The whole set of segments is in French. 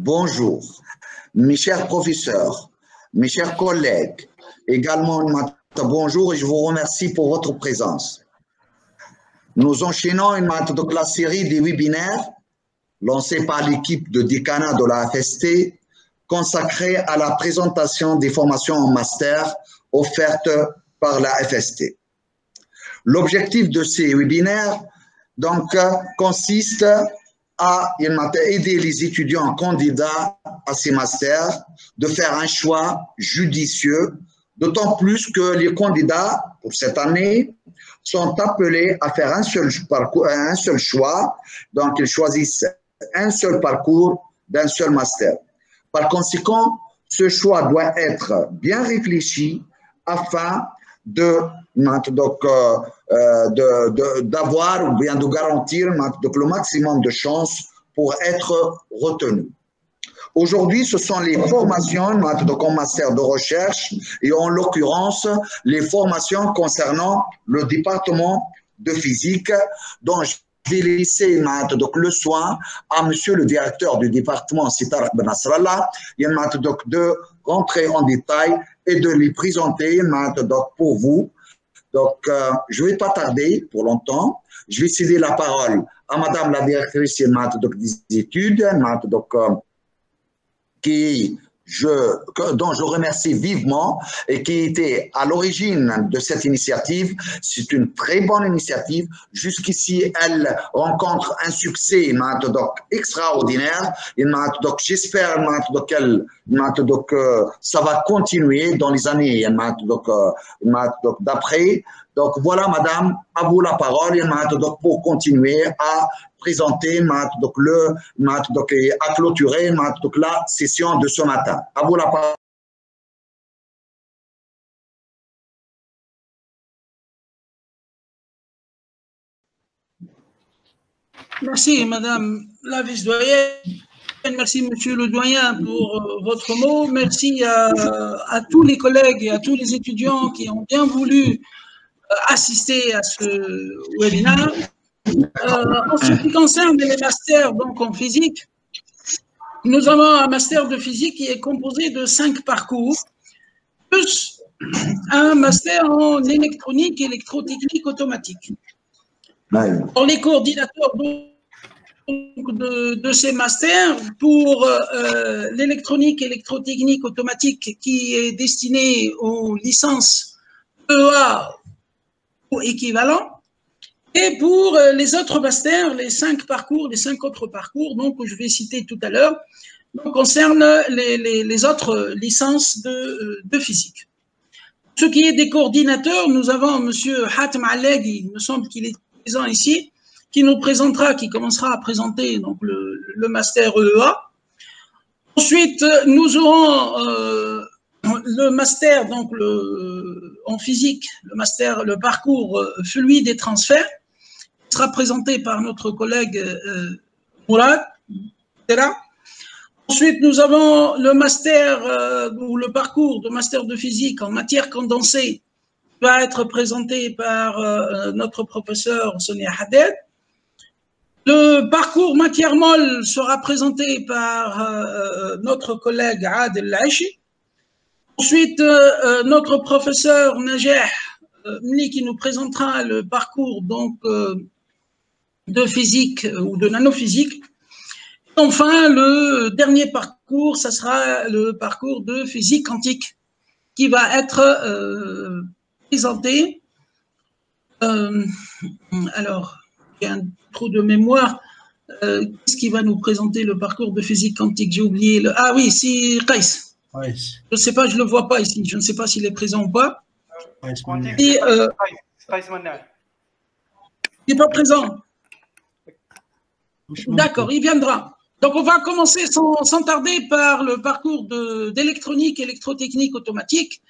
bonjour. Mes chers professeurs, mes chers collègues, également bonjour et je vous remercie pour votre présence. Nous enchaînons une de la série des webinaires lancés par l'équipe de décanat de la FST consacrée à la présentation des formations en master offertes par la FST. L'objectif de ces webinaires donc, consiste à aider les étudiants candidats à ces masters de faire un choix judicieux, d'autant plus que les candidats pour cette année sont appelés à faire un seul, parcours, un seul choix, donc ils choisissent un seul parcours d'un seul master. Par conséquent, ce choix doit être bien réfléchi afin de euh, d'avoir ou bien de garantir le maximum de chances pour être retenu. Aujourd'hui, ce sont les formations donc en master de recherche et en l'occurrence les formations concernant le département de physique dont je vais laisser le soin à monsieur le directeur du département Sitar Benasrallah de rentrer en détail et de les présenter donc pour vous. Donc, euh, je ne vais pas tarder pour longtemps. Je vais céder la parole à Madame la directrice des études, donc, euh, qui je, dont je remercie vivement et qui était à l'origine de cette initiative. C'est une très bonne initiative. Jusqu'ici, elle rencontre un succès donc, extraordinaire. Donc, j'espère que donc, euh, ça va continuer dans les années donc, euh, d'après. Donc voilà, madame, à vous la parole donc, pour continuer à présenter donc, le, donc, à clôturer donc, la session de ce matin. À vous la parole. Merci, madame la vice-doyenne. Merci, monsieur le doyen, pour euh, votre mot. Merci à, à, tous les collègues et à tous les étudiants qui ont bien voulu euh, assister à ce webinaire. Euh, en ce qui concerne les masters donc en physique, nous avons un master de physique qui est composé de cinq parcours, plus un master en électronique et électrotechnique automatique. Pour les coordinateurs de, de, ces masters, pour euh, l'électronique et électrotechnique automatique qui est destinée aux licences EA équivalent. Et pour euh, les autres masters, les cinq parcours, les cinq autres parcours, donc je vais citer tout à l'heure, concernent les, les, autres licences de, euh, de, physique. Ce qui est des coordinateurs, nous avons M. Hatem Alleg, il me semble qu'il est présent ici, qui nous présentera, qui commencera à présenter donc, le, le master EEA. Ensuite, nous aurons euh, le master donc le, en physique, le master, le parcours euh, fluide des transferts, sera présenté par notre collègue euh, Mourad. Ensuite, nous avons le master euh, ou le parcours de master de physique en matière condensée va être présenté par euh, notre professeur Sonia Haddad. Le parcours matière molle sera présenté par euh, notre collègue Adel Lachi. Ensuite, notre professeur Najeh qui nous présentera le parcours donc de physique ou de nanophysique. Enfin, le dernier parcours, ça sera le parcours de physique quantique qui va être euh, présenté. Euh, alors, il y a un trou de mémoire. Euh, Qu'est-ce qui va nous présenter le parcours de physique quantique? J'ai oublié. Le... Ah oui, c'est Kais. Je ne sais pas, je ne le vois pas ici. Je ne sais pas s'il est présent ou pas. Et, euh, il n'est pas présent. D'accord, il viendra. Donc, on va commencer sans, tarder par le parcours d'électronique, électrotechnique automatique.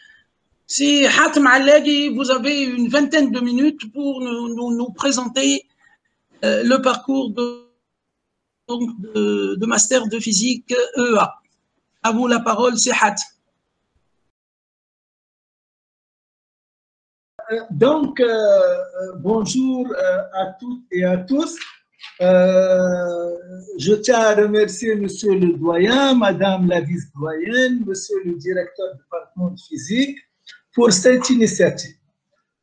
C'est Hatem Alleghi, vous avez une vingtaine de minutes pour nous, nous, présenter euh, le parcours de, de, master de physique EA. À vous la parole, c'est Hat. Euh, donc, euh, bonjour à toutes et à tous. Euh, je tiens à remercier Monsieur le doyen, Madame la vice-doyenne, Monsieur le directeur du département de physique pour cette initiative.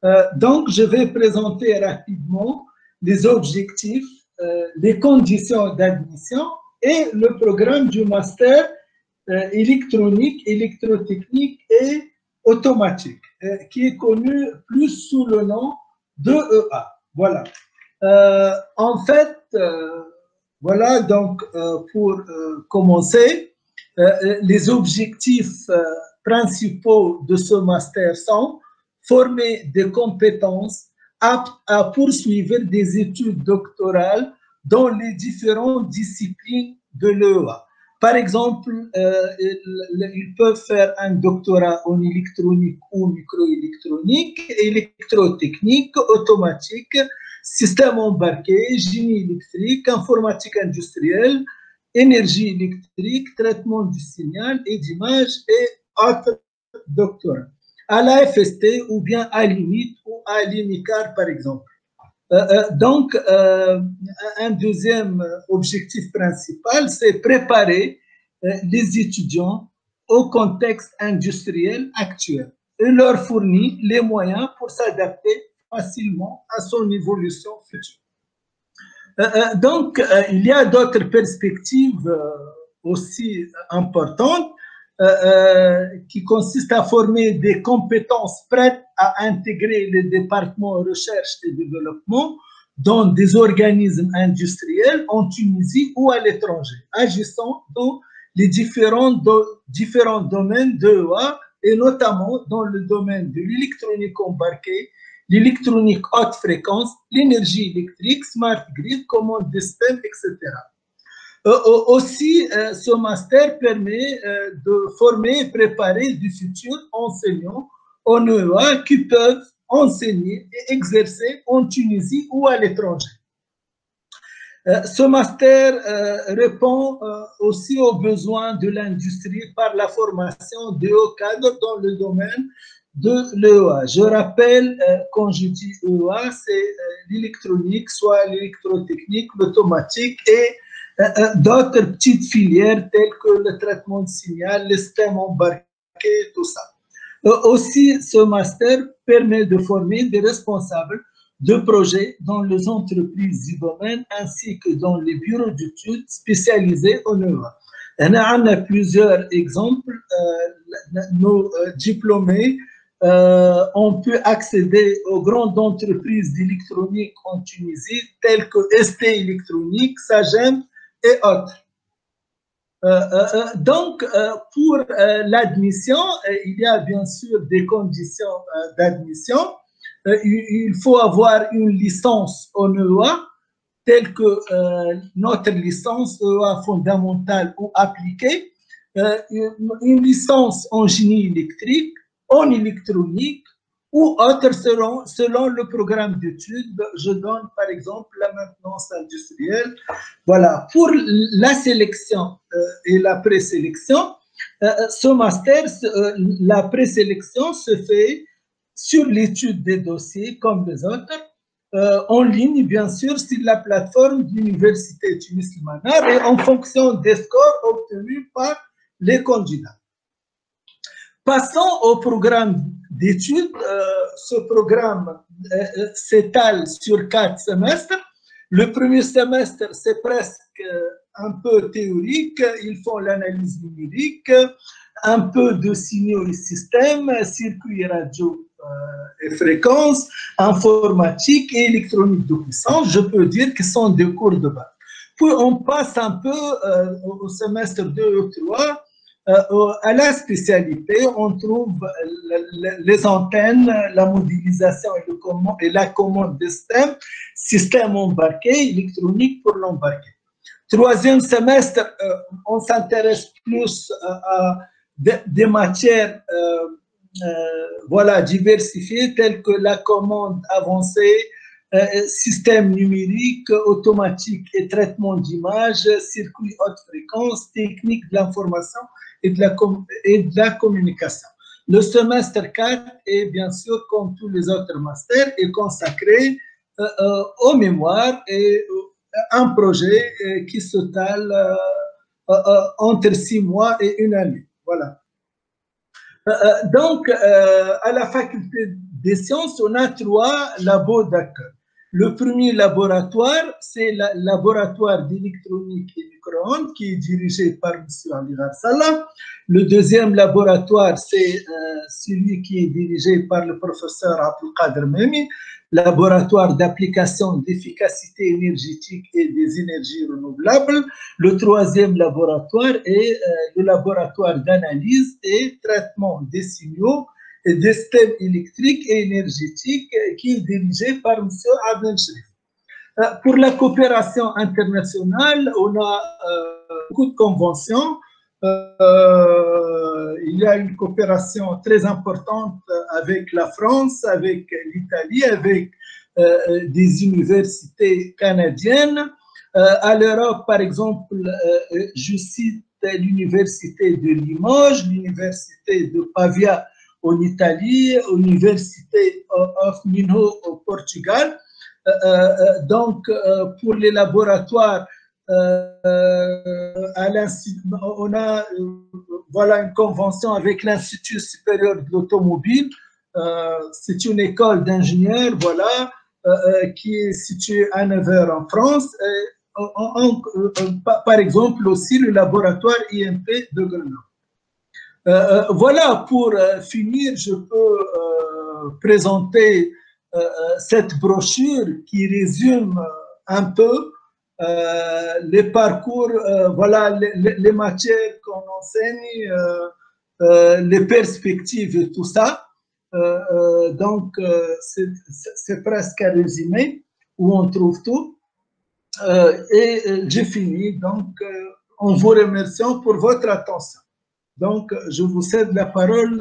Euh, donc, je vais présenter rapidement les objectifs, euh, les conditions d'admission et le programme du master électronique, électrotechnique et automatique, qui est connu plus sous le nom d'EEA. Voilà. Euh, en fait, euh, voilà, donc euh, pour commencer, les objectifs principaux de ce master sont former des compétences aptes à poursuivre des études doctorales dans les différentes disciplines de l'EA. Par exemple, ils, peuvent faire un doctorat en électronique ou microélectronique, électrotechnique, automatique, système embarqué, génie électrique, informatique industrielle, énergie électrique, traitement du signal et d'image et autres doctorats. À la FST ou bien à l'INIT ou à l'INICAR, par exemple. Euh, euh, donc, euh, un deuxième objectif principal, c'est préparer les étudiants au contexte industriel actuel et leur fournir les moyens pour s'adapter facilement à son évolution future. Euh, euh, donc, euh, il y a d'autres perspectives aussi importantes qui consistent à former des compétences prêtes à intégrer les départements recherche et développement dans des organismes industriels en Tunisie ou à l'étranger, agissant dans les différents, différents domaines d'EA et notamment dans le domaine de l'électronique embarquée, l'électronique haute fréquence, l'énergie électrique, smart grid, commande de système, etc. Euh, euh, aussi, euh, ce master permet de former et préparer du futur enseignants en EA qui peuvent enseigner et exercer en Tunisie ou à l'étranger. Ce master répond aussi aux besoins de l'industrie par la formation de hauts cadres dans le domaine de l'EA. Je rappelle, euh, quand je dis EA, c'est euh, l'électronique, soit l'électrotechnique, l'automatique et euh, d'autres petites filières telles que le traitement de signal, le système embarqué, tout ça. aussi, ce master permet de former des responsables de projets dans les entreprises du domaine ainsi que dans les bureaux d'études spécialisés en EA. On a plusieurs exemples. nos diplômés euh, on peut accéder aux grandes entreprises d'électronique en Tunisie, telles que ST Électronique, Sagem et autres. Euh, euh, donc, pour l'admission, il y a bien sûr des conditions d'admission. il faut avoir une licence en EA, telle que notre licence EA fondamentale ou appliquée, une licence en génie électrique, en électronique ou autre selon, le programme d'études. Je donne par exemple la maintenance industrielle. Voilà, pour la sélection euh, et la présélection, euh, ce master, euh, la présélection se fait sur l'étude des dossiers comme les autres, en ligne bien sûr sur la plateforme de l'Université Tunis et en fonction des scores obtenus par les candidats. Passons au programme d'études. Euh, ce programme euh, euh, s'étale sur quatre semestres. Le premier semestre, c'est presque un peu théorique. Ils font l'analyse numérique, un peu de signaux et systèmes, circuits radio et fréquences, informatique et électronique de puissance. Je peux dire qu'ils sont des cours de base. Puis on passe un peu au semestre 2 ou 3 euh, à la spécialité, on trouve les antennes, la modélisation et, la commande de système, système embarqué, électronique pour l'embarqué. Troisième semestre, euh, on s'intéresse plus à, des matières euh, voilà, diversifiées telles que la commande avancée, système numérique, automatique et traitement d'image, circuit haute fréquence, technique de l'information et de la, communication. Le semestre 4 est bien sûr, comme tous les autres masters, est consacré euh, euh, aux mémoires et un projet qui se tale entre six mois et une année. Voilà. donc, à la faculté des sciences, on a trois labos d'accueil. Le premier laboratoire, c'est le laboratoire d'électronique et micro-ondes qui est dirigé par M. Ali Salah. Le deuxième laboratoire, c'est euh, celui qui est dirigé par le professeur Abdelkader Memi, laboratoire d'application d'efficacité énergétique et des énergies renouvelables. Le troisième laboratoire est euh, le laboratoire d'analyse et traitement des signaux des systèmes électriques et énergétiques qui est dirigé par M. Abdel euh, Pour la coopération internationale, on a euh, beaucoup de conventions. Euh, il y a une coopération très importante avec la France, avec l'Italie, avec des universités canadiennes. à l'Europe, par exemple, je cite l'université de Limoges, l'université de Pavia en Italie, Université of Minho au Portugal. Euh, euh, donc, euh, pour les laboratoires, on a voilà une convention avec l'Institut supérieur de l'automobile. C'est une école d'ingénieurs, voilà, qui est située à Nevers en France. par exemple, aussi le laboratoire IMP de Grenoble. Euh, euh, voilà, pour euh, finir, je peux présenter cette brochure qui résume un peu les parcours, voilà les, matières qu'on enseigne, les perspectives et tout ça. donc, c'est presque un résumé où on trouve tout. et j'ai fini, donc en vous remerciant pour votre attention. Donc, je vous cède la parole.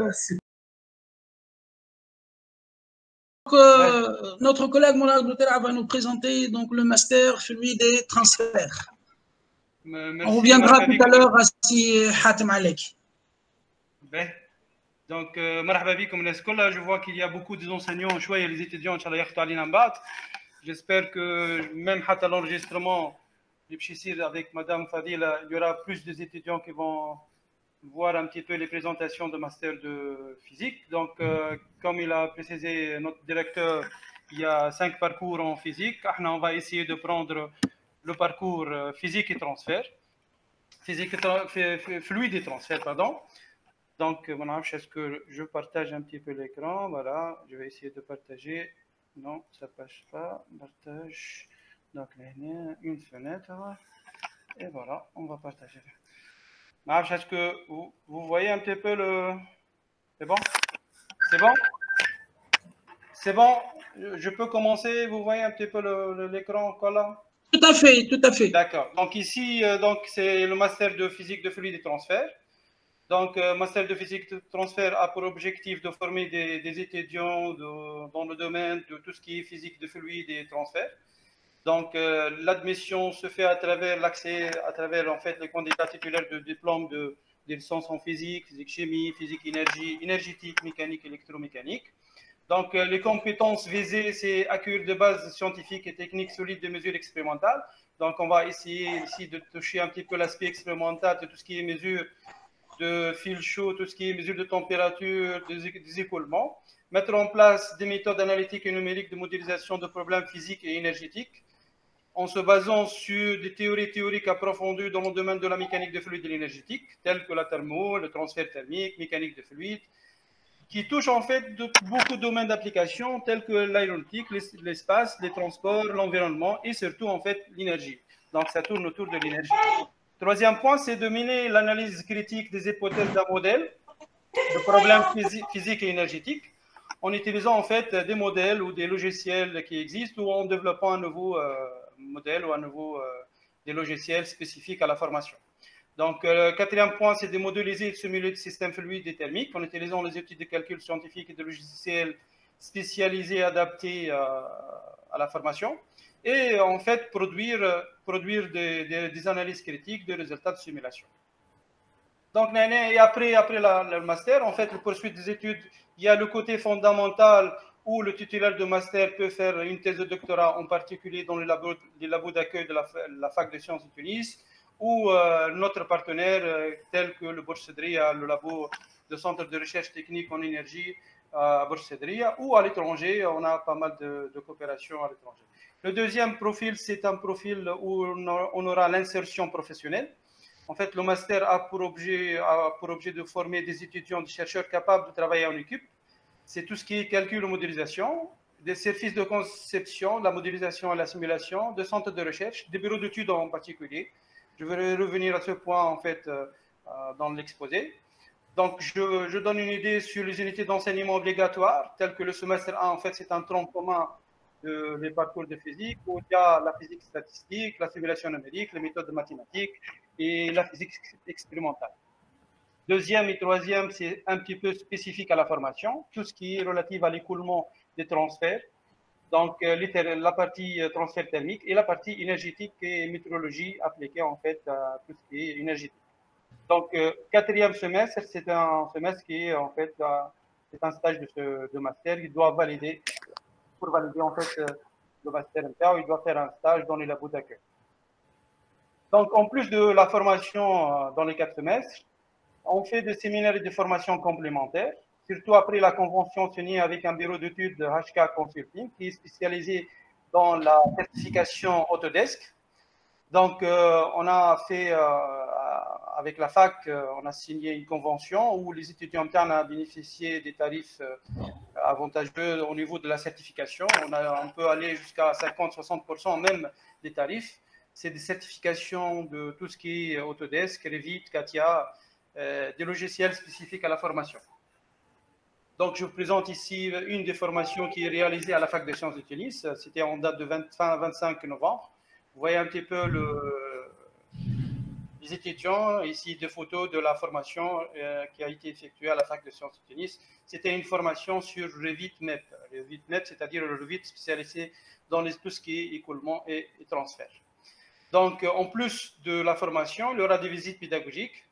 Donc, euh, notre collègue Moulay Boutera va nous présenter donc, le master, celui des transferts. On reviendra tout à l'heure à si Hatem Alek. Ben, donc, euh, marhaba comme l'école, je vois qu'il y a beaucoup d'enseignants, choix et les étudiants, J'espère que même à l'enregistrement, avec Madame Fadila, il y aura plus d'étudiants qui vont voir un petit peu les présentations de master de physique. Donc, euh, comme il a précisé notre directeur, il y a cinq parcours en physique. On va essayer de prendre le parcours euh, physique et transfert. Physique et fluide et transfert, pardon. Donc, est-ce que je partage un petit peu l'écran Voilà, je vais essayer de partager. Non, ça passe pas. Partage. Donc, une fenêtre. Et voilà, on va partager. Est-ce que vous, voyez un petit peu le... C'est bon? C'est bon? C'est bon? Je peux commencer? Vous voyez un petit peu l'écran là Tout à fait, tout à fait. D'accord. Donc ici, euh, donc c'est le master de physique de fluide et transfert. Donc, euh, master de physique de transfert a pour objectif de former des, étudiants dans le domaine de tout ce qui est physique de fluide et transfert. Donc, euh, l'admission se fait à travers l'accès, à travers en fait les candidats titulaires de diplôme de des licences en physique, physique chimie, physique énergie, énergétique, mécanique, électromécanique. Donc, euh, les compétences visées, c'est accueillir de base scientifiques et techniques solides de mesures expérimentales. Donc, on va essayer ici de toucher un petit peu l'aspect expérimental de tout ce qui est mesure de fil chaud, tout ce qui est mesure de température, des écoulements. Mettre en place des méthodes analytiques et numériques de modélisation de problèmes physiques et énergétiques en se basant sur des théories théoriques approfondies dans le domaine de la mécanique de fluide et l'énergétique, telles que la thermo, le transfert thermique, mécanique de fluide, qui touchent en fait de, beaucoup de domaines d'application, tels que l'aéronautique, l'espace, les transports, l'environnement et surtout en fait l'énergie. Donc ça tourne autour de l'énergie. Troisième point, c'est de mener l'analyse critique des hypothèses d'un modèle de problèmes physiques et énergétiques en utilisant en fait des modèles ou des logiciels qui existent ou en développant un nouveau euh, modèle ou à nouveau euh, des logiciels spécifiques à la formation. Donc, le euh, quatrième point, c'est de modéliser et de simuler des systèmes fluides et thermiques en utilisant les outils de calcul scientifique et de logiciels spécialisés adaptés euh, à, la formation. Et en fait, produire, produire des, analyses critiques des résultats de simulation. Donc, et après, après le master, en fait, le poursuite des études, il y a le côté fondamental où le titulaire de master peut faire une thèse de doctorat, en particulier dans les labos, labos d'accueil de la, fac de sciences de Tunis, ou euh, notre partenaire euh, tel que le Boursedria, le labo de centre de recherche technique en énergie à Boursedria, ou à l'étranger, on a pas mal de, de coopération à l'étranger. Le deuxième profil, c'est un profil où on aura l'insertion professionnelle. En fait, le master a pour, objet, a pour objet de former des étudiants, des chercheurs capables de travailler en équipe. C'est tout ce qui est calcul et modélisation, des services de conception, la modélisation et la simulation, des centres de recherche, des bureaux d'études en particulier. Je vais revenir à ce point, en fait, euh, dans l'exposé. Donc, je, donne une idée sur les unités d'enseignement obligatoires, telles que le semestre 1, en fait, c'est un tronc commun de, des parcours de physique, où il y a la physique statistique, la simulation numérique, les méthodes mathématiques et la physique expérimentale. Deuxième et troisième, c'est un petit peu spécifique à la formation, tout ce qui est relatif à l'écoulement des transferts, donc euh, la partie euh, transfert thermique et la partie énergétique et météorologie appliquée en fait à tout ce qui est énergétique. Donc euh, quatrième semestre, c'est un semestre qui est en fait c'est un stage de, master qui doit valider pour valider en fait le master inter, il doit faire un stage dans les labos d'accueil. Donc, en plus de la formation dans les quatre semestres, on fait des séminaires et des formations complémentaires, surtout après la convention signée avec un bureau d'études de HK Consulting qui est spécialisé dans la certification Autodesk. Donc, euh, on a fait, euh, avec la fac, euh, on a signé une convention où les étudiants internes ont bénéficié des tarifs avantageux au niveau de la certification. On, on peut aller jusqu'à 50-60% même des tarifs. C'est des certifications de tout ce qui est Autodesk, Revit, Katia, euh, des logiciels spécifiques à la formation. Donc, je vous présente ici une des formations qui est réalisée à la Fac des sciences de Tunis. C'était en date de 20, fin 25 novembre. Vous voyez un petit peu le, les étudiants, ici des photos de la formation euh, qui a été effectuée à la Fac des sciences de Tunis. C'était une formation sur Revit MEP. Revit MEP, c'est-à-dire le Revit spécialisé dans les, tout ce qui est écoulement et, et transfert. Donc, en plus de la formation, il y aura des visites pédagogiques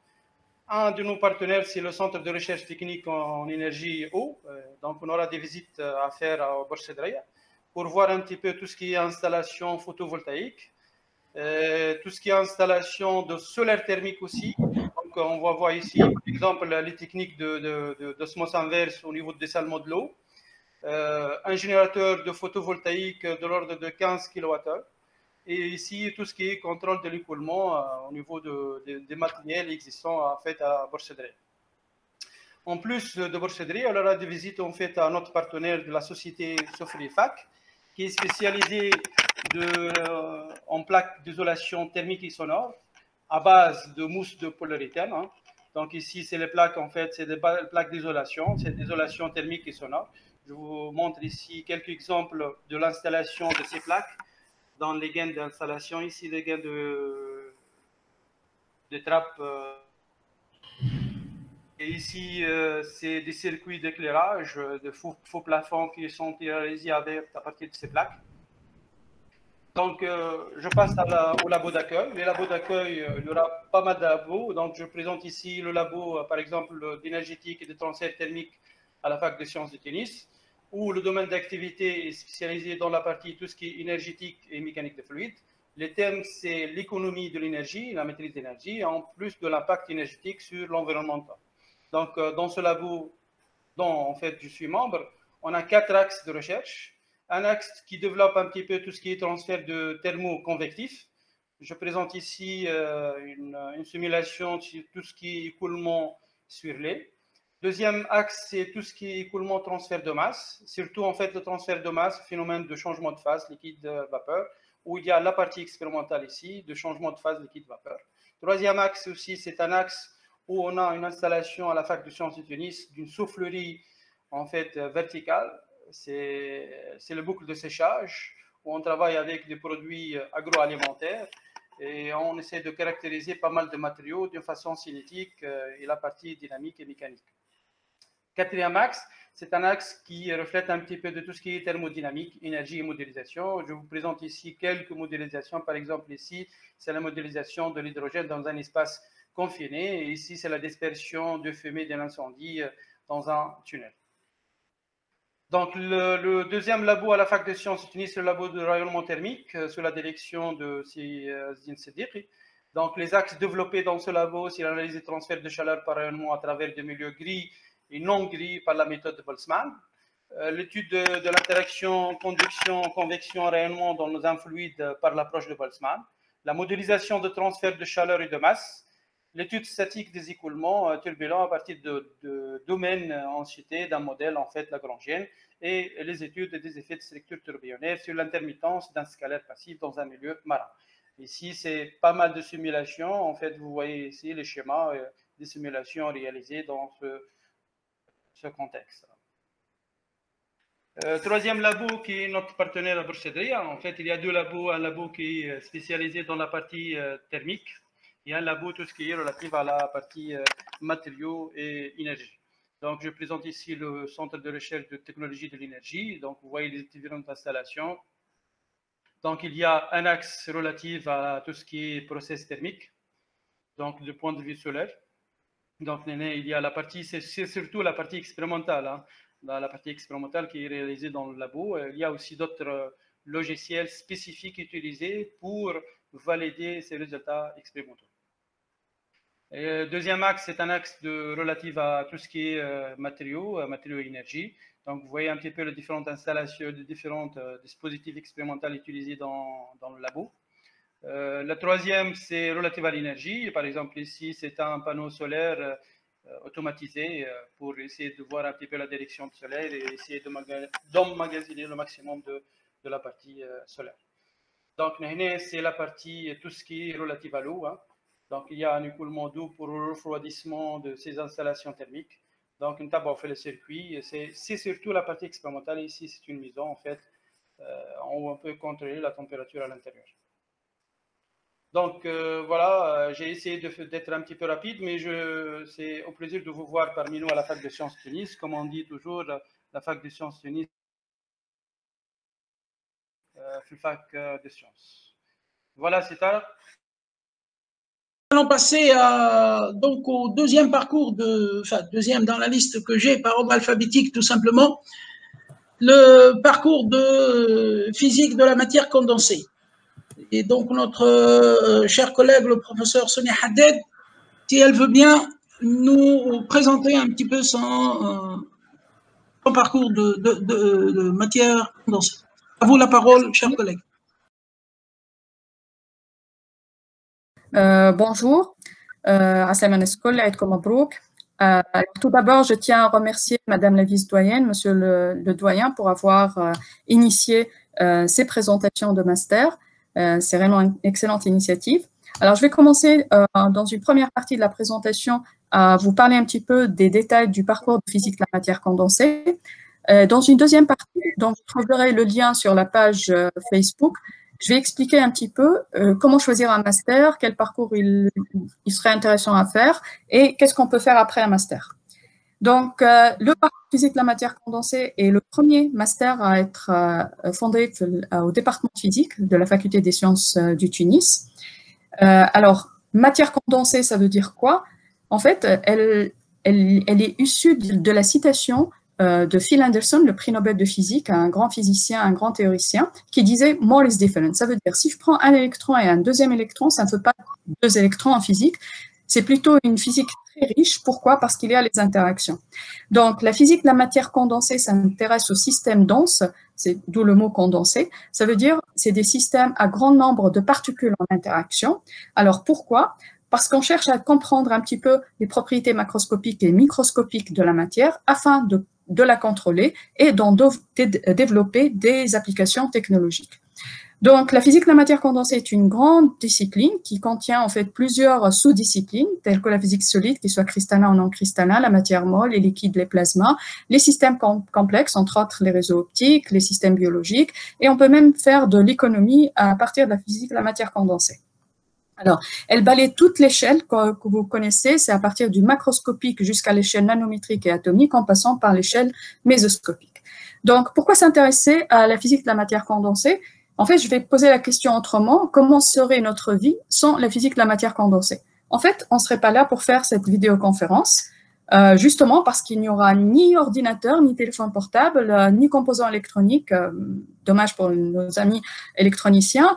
un de nos partenaires, c'est le Centre de recherche technique en énergie eau. Euh, donc, on aura des visites euh, à faire à Borsedreya pour voir un petit peu tout ce qui est installation photovoltaïque, euh, tout ce qui est installation de solaire thermique aussi. Donc, on va voir ici, par exemple, les techniques de, de, inverse au niveau de dessalement de l'eau. un générateur de photovoltaïque de l'ordre de 15 kWh et ici, tout ce qui est contrôle de l'écoulement euh, au niveau de, des matériels existants en fait, à Borsedré. En plus de Borsedré, on aura des visites en fait à notre partenaire de la société Sofrifac, qui est spécialisée euh, en plaques d'isolation thermique et sonore à base de mousse de polyuréthane. Hein. Donc ici, c'est les plaques, en fait, c'est des plaques d'isolation, c'est d'isolation thermique et sonore. Je vous montre ici quelques exemples de l'installation de ces plaques dans les gains d'installation, ici les gains de, de trappe. Euh, et ici, euh, c'est des circuits d'éclairage de faux, plafonds qui sont réalisés avec, à partir de ces plaques. Donc, euh, je passe au labo d'accueil. Les labos d'accueil, il y aura pas mal de labos. Donc, je présente ici le labo, par exemple, d'énergétique et de transfert thermique à la fac de sciences de tennis où le domaine d'activité est spécialisé dans la partie tout ce qui est énergétique et mécanique de fluide. Le thème, c'est l'économie de l'énergie, la maîtrise de l'énergie, en plus de l'impact énergétique sur l'environnement. Donc, euh, dans ce labo dont en fait je suis membre, on a quatre axes de recherche. Un axe qui développe un petit peu tout ce qui est transfert de thermoconvectif. Je présente ici euh, une, simulation sur tout ce qui est écoulement sur l'air. Deuxième axe, c'est tout ce qui est écoulement transfert de masse, surtout en fait le transfert de masse, phénomène de changement de phase liquide-vapeur, où il y a la partie expérimentale ici, de changement de phase liquide-vapeur. Troisième axe aussi, c'est un axe où on a une installation à la fac de sciences de Tunis d'une soufflerie en fait verticale. C'est le boucle de séchage où on travaille avec des produits agroalimentaires et on essaie de caractériser pas mal de matériaux d'une façon cinétique euh, et la partie dynamique et mécanique. Quatrième axe, c'est un axe qui reflète un petit peu de tout ce qui est thermodynamique, énergie et modélisation. Je vous présente ici quelques modélisations. Par exemple, ici, c'est la modélisation de l'hydrogène dans un espace confiné. Ici, c'est la dispersion de fumée d'un incendie euh, dans un tunnel. Donc, le, deuxième labo à la fac de sciences utilise le labo de rayonnement thermique sous la direction de Zine Sediri. Donc, les axes développés dans ce labo, c'est l'analyse des transferts de chaleur par rayonnement à travers des milieux gris et non gris par la méthode de Boltzmann. Euh, l'étude de, l'interaction conduction-convection-rayonnement dans un fluide par l'approche de Boltzmann. La modélisation de transfert de chaleur et de masse. L'étude statique des écoulements euh, turbulents à partir de, domaines en cité d'un modèle en fait lagrangienne et les études des effets de structure tourbillonnaire sur l'intermittence d'un scalaire passif dans un milieu marin. Ici, c'est pas mal de simulations. En fait, vous voyez ici les schémas euh, des simulations réalisées dans ce, ce contexte. Euh, troisième labo qui est notre partenaire à Boursedria. En fait, il y a deux labos. Un labo qui est spécialisé dans la partie euh, thermique et un labo tout ce qui est relatif à la partie matériaux et énergie. Donc, je présente ici le centre de recherche de technologie de l'énergie. Donc, vous voyez les différentes installations donc, il y a un axe relatif à tout ce qui est process thermique, donc du point de vue solaire. Donc, il y a la partie, c'est surtout la partie expérimentale, hein. la partie expérimentale qui est réalisée dans le labo. Il y a aussi d'autres euh, logiciels spécifiques utilisés pour valider ces résultats expérimentaux. deuxième axe, c'est un axe de, relatif à tout ce qui est euh, matériaux, euh, matériaux et énergie. Donc, vous voyez un petit peu les différentes installations, les différents euh, dispositifs expérimentaux utilisés dans, le labo. Euh, la troisième, c'est relative à l'énergie. Par exemple, ici, c'est un panneau solaire euh, automatisé pour essayer de voir un petit peu la direction du soleil et essayer d'emmagasiner le maximum de, la partie solaire. Donc, c'est la partie, tout ce qui est relatif à l'eau. Hein. Donc, il y a un écoulement d'eau pour le refroidissement de ces installations thermiques. Donc, une table, on fait le circuit. C'est surtout la partie expérimentale. Ici, c'est une maison, en fait. Euh, on peut contrôler la température à l'intérieur. Donc, euh, voilà, euh, j'ai essayé d'être un petit peu rapide, mais c'est au plaisir de vous voir parmi nous à la fac de sciences Tunis. Comme on dit toujours, la, fac de sciences Tunis, euh, fac de sciences. Voilà, c'est ça allons passer donc au deuxième parcours, de, enfin deuxième dans la liste que j'ai par ordre alphabétique tout simplement, le parcours de physique de la matière condensée. Et donc notre euh, cher collègue, le professeur Sonia Haddad, si elle veut bien nous présenter un petit peu son, euh, parcours de, matière condensée. À vous la parole, cher collègue. Euh, bonjour, euh, euh, tout d'abord, je tiens à remercier Madame la vice-doyenne, Monsieur le, doyen, pour avoir initié ces présentations de master. C'est vraiment une excellente initiative. Alors, je vais commencer dans une première partie de la présentation à vous parler un petit peu des détails du parcours de physique de la matière condensée. dans une deuxième partie, donc, vous trouverez le lien sur la page Facebook je vais expliquer un petit peu euh, comment choisir un master, quel parcours il, serait intéressant à faire et qu'est-ce qu'on peut faire après un master. Donc, euh, le parcours physique de la matière condensée est le premier master à être euh, fondé au département physique de la faculté des sciences du Tunis. alors, matière condensée, ça veut dire quoi? En fait, elle, est issue de la citation euh, de Phil Anderson, le prix Nobel de physique, un grand physicien, un grand théoricien, qui disait more is different. Ça veut dire si je prends un électron et un deuxième électron, ça ne fait pas deux électrons en physique. C'est plutôt une physique très riche. Pourquoi? Parce qu'il y a les interactions. Donc, la physique de la matière condensée s'intéresse aux systèmes denses, c'est d'où le mot condensé. Ça veut dire c'est des systèmes à grand nombre de particules en interaction. Alors, pourquoi? Parce qu'on cherche à comprendre un petit peu les propriétés macroscopiques et microscopiques de la matière afin de de la contrôler et d'en développer des applications technologiques. Donc, la physique de la matière condensée est une grande discipline qui contient en fait plusieurs sous-disciplines, telles que la physique solide, qui soit cristallin ou non cristallin, la matière molle, les liquides, les plasmas, les systèmes complexes, entre autres les réseaux optiques, les systèmes biologiques, et on peut même faire de l'économie à partir de la physique de la matière condensée. Alors, elle balaye toute l'échelle que, vous connaissez, c'est à partir du macroscopique jusqu'à l'échelle nanométrique et atomique en passant par l'échelle mésoscopique. Donc, pourquoi s'intéresser à la physique de la matière condensée? En fait, je vais poser la question autrement. Comment serait notre vie sans la physique de la matière condensée En fait, on ne serait pas là pour faire cette vidéoconférence. euh, justement parce qu'il n'y aura ni ordinateur, ni téléphone portable, euh, ni composants électroniques, euh, dommage pour nos amis électroniciens,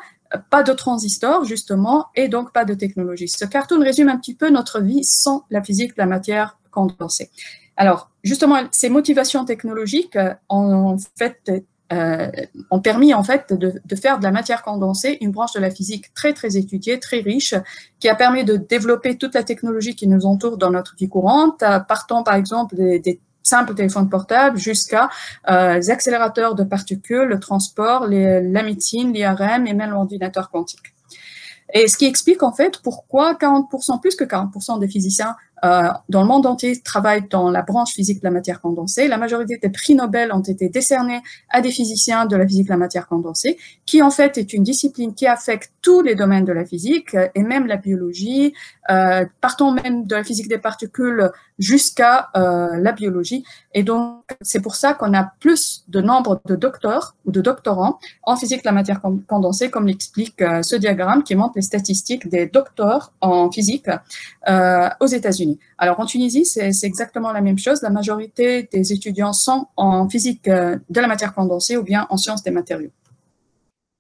pas de transistors justement, et donc pas de technologie. Ce cartoon résume un petit peu notre vie sans la physique de la matière condensée. Alors, justement, ces motivations technologiques ont fait euh, ont permis en fait de, de, faire de la matière condensée une branche de la physique très très étudiée, très riche, qui a permis de développer toute la technologie qui nous entoure dans notre vie courante, partant par exemple des, des simples téléphones portables jusqu'à euh, les accélérateurs de particules, le transport, les, la médecine, l'IRM et même l'ordinateur quantique. Et ce qui explique en fait pourquoi 40%, plus que 40% des physiciens euh, dans le monde entier travaillent dans la branche physique de la matière condensée. La majorité des prix Nobel ont été décernés à des physiciens de la physique de la matière condensée, qui en fait est une discipline qui affecte tous les domaines de la physique et même la biologie, euh, partons même de la physique des particules jusqu'à euh, la biologie. Et donc, c'est pour ça qu'on a plus de nombre de docteurs ou de doctorants en physique de la matière condensée, comme l'explique euh, ce diagramme qui montre les statistiques des docteurs en physique euh, aux États-Unis. Alors, en Tunisie, c'est exactement la même chose. La majorité des étudiants sont en physique euh, de la matière condensée ou bien en sciences des matériaux.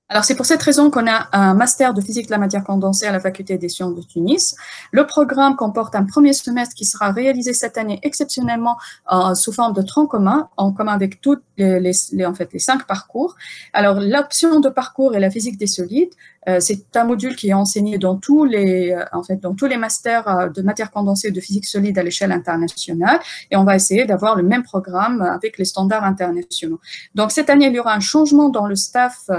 Alors, c'est pour cette raison qu'on a un master de physique de la matière condensée à la faculté des sciences de Tunis. Le programme comporte un premier semestre qui sera réalisé cette année exceptionnellement euh, sous forme de tronc commun, en commun avec les, en fait, les cinq parcours. Alors, l'option de parcours est la physique des solides. Euh, c'est un module qui est enseigné dans tous les, euh, en fait, dans tous les masters euh, de matière condensée de physique solide à l'échelle internationale. Et on va essayer d'avoir le même programme avec les standards internationaux. Donc, cette année, il y aura un changement dans le staff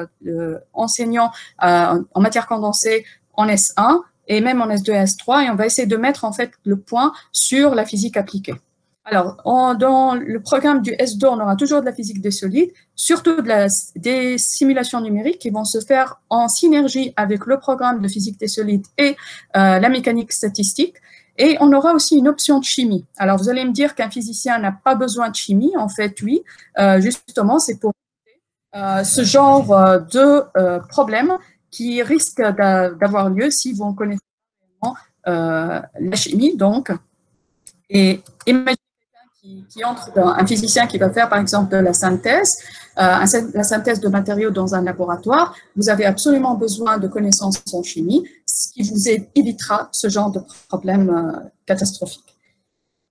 enseignant en matière condensée en S1 et même en S2 et S3. Et on va essayer de mettre, en fait, le point sur la physique appliquée. Alors, dans le programme du S2, on aura toujours de la physique des solides, surtout des simulations numériques qui vont se faire en synergie avec le programme de physique des solides et euh, la mécanique statistique. Et on aura aussi une option de chimie. Alors, vous allez me dire qu'un physicien n'a pas besoin de chimie. En fait, oui, euh, justement, c'est pour euh, ce genre de problème qui risque d'avoir lieu si vous connaissez la chimie. Donc, et imaginez qui, entre dans un physicien qui va faire par exemple de la synthèse, euh, la synthèse de matériaux dans un laboratoire, vous avez absolument besoin de connaissances en chimie, ce qui vous évitera ce genre de problème euh, catastrophique.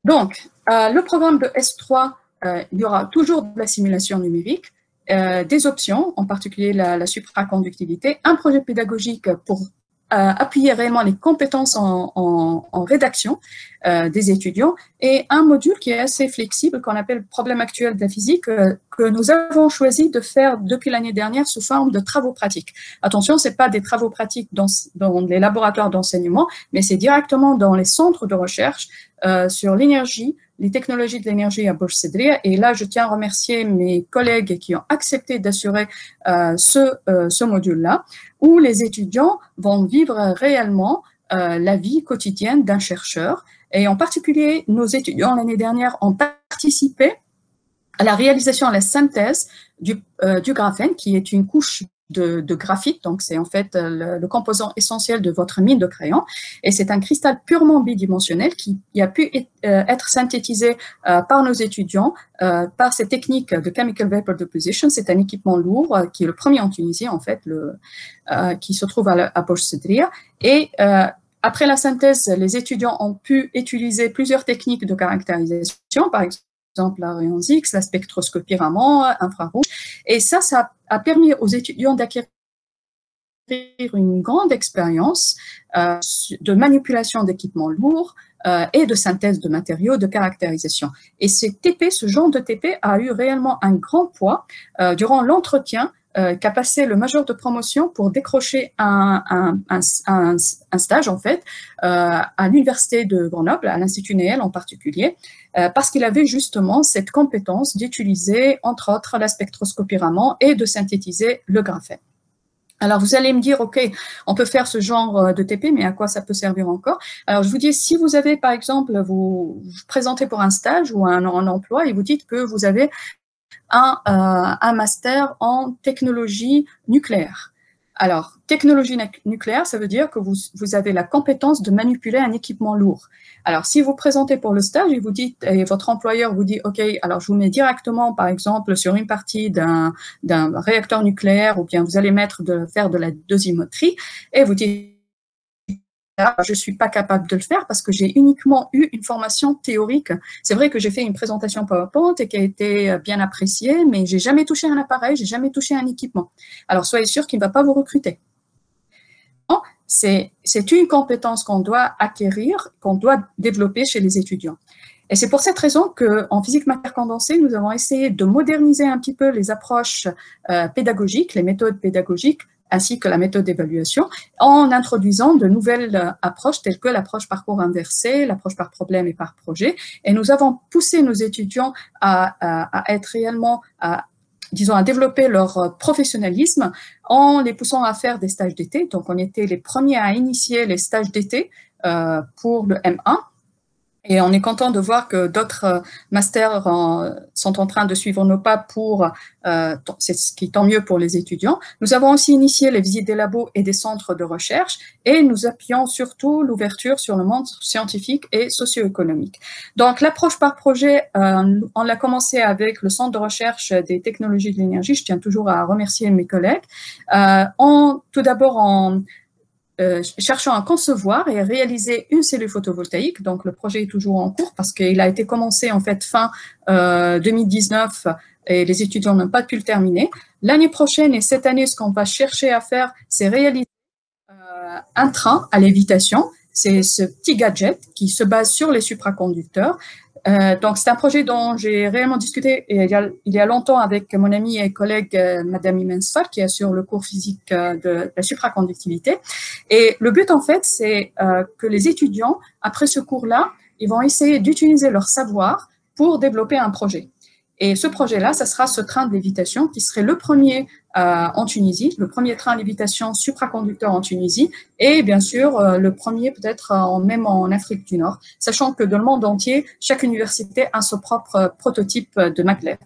Donc, euh, le programme de S3, euh, il y aura toujours de la simulation numérique, des options, en particulier la, la supraconductivité, un projet pédagogique pour appuyer réellement les compétences en, en, en rédaction euh, des étudiants et un module qui est assez flexible qu'on appelle problème actuel de la physique euh, que nous avons choisi de faire depuis l'année dernière sous forme de travaux pratiques. Attention, c'est pas des travaux pratiques dans, dans les laboratoires d'enseignement, mais c'est directement dans les centres de recherche euh, sur l'énergie, les technologies de l'énergie à Cédria. Et là, je tiens à remercier mes collègues qui ont accepté d'assurer euh, ce, euh, ce module-là, où les étudiants vont vivre réellement euh, la vie quotidienne d'un chercheur. Et en particulier, nos étudiants l'année dernière ont participé à la réalisation, à la synthèse du, euh, du graphène, qui est une couche de, de graphite, donc c'est en fait euh, le, le, composant essentiel de votre mine de crayon, et c'est un cristal purement bidimensionnel qui, a pu et, euh, être synthétisé euh, par nos étudiants euh, par ces techniques de chemical vapor deposition. C'est un équipement lourd euh, qui est le premier en Tunisie en fait, le, euh, qui se trouve à, à et après la synthèse, les étudiants ont pu utiliser plusieurs techniques de caractérisation, par exemple exemple la rayon X, la spectroscopie Raman, infrarouge. Et ça, ça a permis aux étudiants d'acquérir une grande expérience euh, de manipulation d'équipements lourds euh, et de synthèse de matériaux, de caractérisation. Et ce TP, ce genre de TP a eu réellement un grand poids euh, durant l'entretien euh, qu'a passé le major de promotion pour décrocher un, un, un, un stage en fait euh, à l'université de Grenoble, à l'Institut Néel en particulier, euh, parce qu'il avait justement cette compétence d'utiliser entre autres la spectroscopie Raman et de synthétiser le graphène. Alors, vous allez me dire, OK, on peut faire ce genre euh, de TP, mais à quoi ça peut servir encore? Alors, je vous dis, si vous avez, par exemple, vous vous présentez pour un stage ou un, un emploi et vous dites que vous avez un, euh, un master en technologie nucléaire. Alors, technologie nucléaire, ça veut dire que vous, avez la compétence de manipuler un équipement lourd. Alors, si vous présentez pour le stage et votre employeur vous dit, OK, alors je vous mets directement, par exemple, sur une partie d'un réacteur nucléaire, ou bien vous allez mettre de faire de la dosimétrie, et vous dites, je ne suis pas capable de le faire parce que j'ai uniquement eu une formation théorique. C'est vrai que j'ai fait une présentation PowerPoint et qui a été bien appréciée, mais j'ai jamais touché un appareil, j'ai jamais touché un équipement. Alors, soyez sûr qu'il ne va pas vous recruter. C'est une compétence qu'on doit acquérir, qu'on doit développer chez les étudiants. Et c'est pour cette raison qu'en physique matière condensée, nous avons essayé de moderniser un petit peu les approches euh, pédagogiques, les méthodes pédagogiques ainsi que la méthode d'évaluation, en introduisant de nouvelles euh, approches telles que l'approche parcours inversé, l'approche par problème et par projet. Et nous avons poussé nos étudiants à, être réellement, à, disons, à développer leur euh, professionnalisme en les poussant à faire des stages d'été. Donc, on était les premiers à initier les stages d'été euh, pour le M1 et on est content de voir que d'autres euh, masters sont en train de suivre nos pas pour, euh, c'est ce qui est tant mieux pour les étudiants. Nous avons aussi initié les visites des labos et des centres de recherche et nous appuyons surtout l'ouverture sur le monde scientifique et socio-économique. Donc l'approche par projet, euh, on l'a commencé avec le centre de recherche des technologies de l'énergie. Je tiens toujours à remercier mes collègues. Euh, en, tout d'abord en euh, cherchant à concevoir et réaliser une cellule photovoltaïque. Donc, le projet est toujours en cours parce qu'il a été commencé en fait fin euh, 2019 et les étudiants n'ont pas pu le terminer. L'année prochaine et cette année, ce qu'on va chercher à faire, c'est réaliser euh, un train à lévitation. C'est ce petit gadget qui se base sur les supraconducteurs euh, donc, c'est un projet dont j'ai réellement discuté il y, a, il y a longtemps avec mon amie et collègue euh, Madame Imensfar, qui est sur le cours physique euh, de la supraconductivité. Et le but, en fait, c'est que les étudiants, après ce cours-là, ils vont essayer d'utiliser leur savoir pour développer un projet. Et ce projet-là, ça sera ce train de lévitation qui serait le premier euh, en Tunisie, le premier train de lévitation supraconducteur en Tunisie, et bien sûr euh, le premier peut-être même en Afrique du Nord, sachant que dans le monde entier, chaque université a son propre prototype de maglev.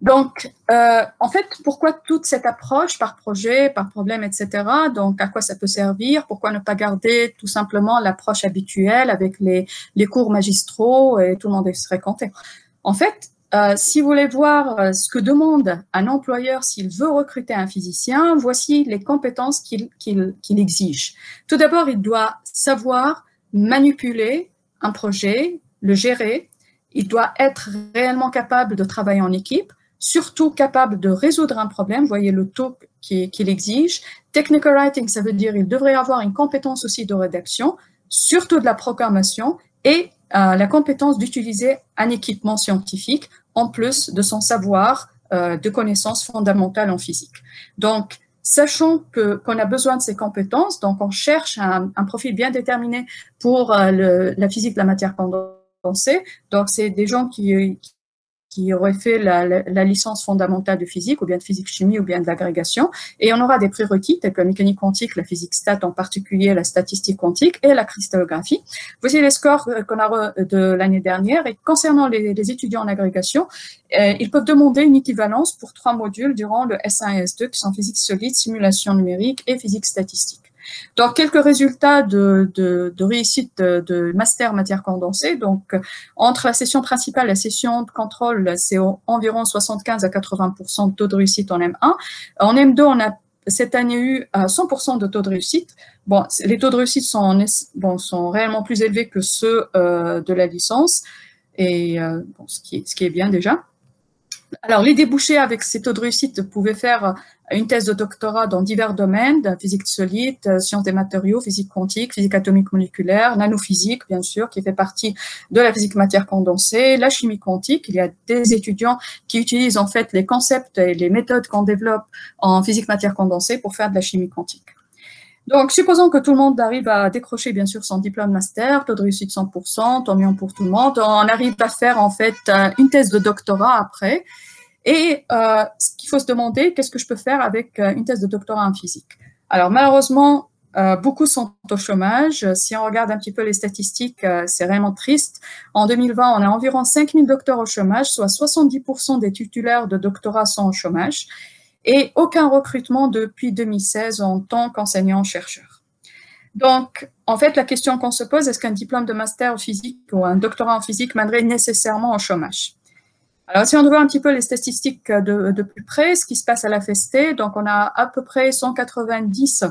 Donc, euh, en fait, pourquoi toute cette approche par projet, par problème, etc. Donc, à quoi ça peut servir? Pourquoi ne pas garder tout simplement l'approche habituelle avec les, cours magistraux et tout le monde serait compté en fait, euh, si vous voulez voir euh, ce que demande un employeur s'il veut recruter un physicien, voici les compétences qu'il exige. Tout d'abord, il doit savoir manipuler un projet, le gérer. Il doit être réellement capable de travailler en équipe, surtout capable de résoudre un problème. Voyez le taux qu'il exige. Technical writing, ça veut dire il devrait avoir une compétence aussi de rédaction, surtout de la programmation et euh, la compétence d'utiliser un équipement scientifique en plus de son savoir euh, de connaissances fondamentales en physique. Donc, sachant que qu'on a besoin de ces compétences, donc on cherche un, un profil bien déterminé pour euh, le, la physique de la matière condensée. Donc, c'est des gens qui, qui aurait fait la, la, licence fondamentale de physique, ou bien de physique-chimie, ou bien de l'agrégation. Et on aura des prérequis tels que la mécanique quantique, la physique stat, en particulier la statistique quantique et la cristallographie. Voici les scores euh, qu'on a de l'année dernière. Et concernant les, les étudiants en agrégation, euh, ils peuvent demander une équivalence pour trois modules durant le S1 et S2, qui sont physique solide, simulation numérique et physique statistique. Donc, quelques résultats de, réussite de, master matière condensée. Donc, entre la session principale et la session de contrôle, c'est environ 75 à 80% de taux de réussite en M1. En M2, on a cette année eu 100% de taux de réussite. Bon, les taux de réussite sont, sont réellement plus élevés que ceux euh, de la licence, et euh, ce, qui ce qui est bien déjà. Alors, les débouchés avec ces taux de réussite pouvaient faire une thèse de doctorat dans divers domaines, physique solide, sciences des matériaux, physique quantique, physique atomique moléculaire, nanophysique, bien sûr, qui fait partie de la physique matière condensée, la chimie quantique. Il y a des étudiants qui utilisent en fait les concepts et les méthodes qu'on développe en physique matière condensée pour faire de la chimie quantique. Donc, supposons que tout le monde arrive à décrocher, bien sûr, son diplôme master, taux de réussite 100%, tant mieux pour tout le monde. On arrive à faire, en fait, une thèse de doctorat après. Et euh, ce qu'il faut se demander, qu'est-ce que je peux faire avec euh, une thèse de doctorat en physique? Alors malheureusement, euh, beaucoup sont au chômage. Si on regarde un petit peu les statistiques, euh, c'est vraiment triste. En 2020, on a environ 5000 docteurs au chômage, soit 70% des titulaires de doctorat sont au chômage. et aucun recrutement depuis 2016 en tant qu'enseignant-chercheur. Donc, en fait, la question qu'on se pose, est-ce qu'un diplôme de master en physique ou un doctorat en physique mènerait nécessairement au chômage? Alors, si on voir un petit peu les statistiques de, de, plus près, ce qui se passe à la FST, donc on a à peu près 190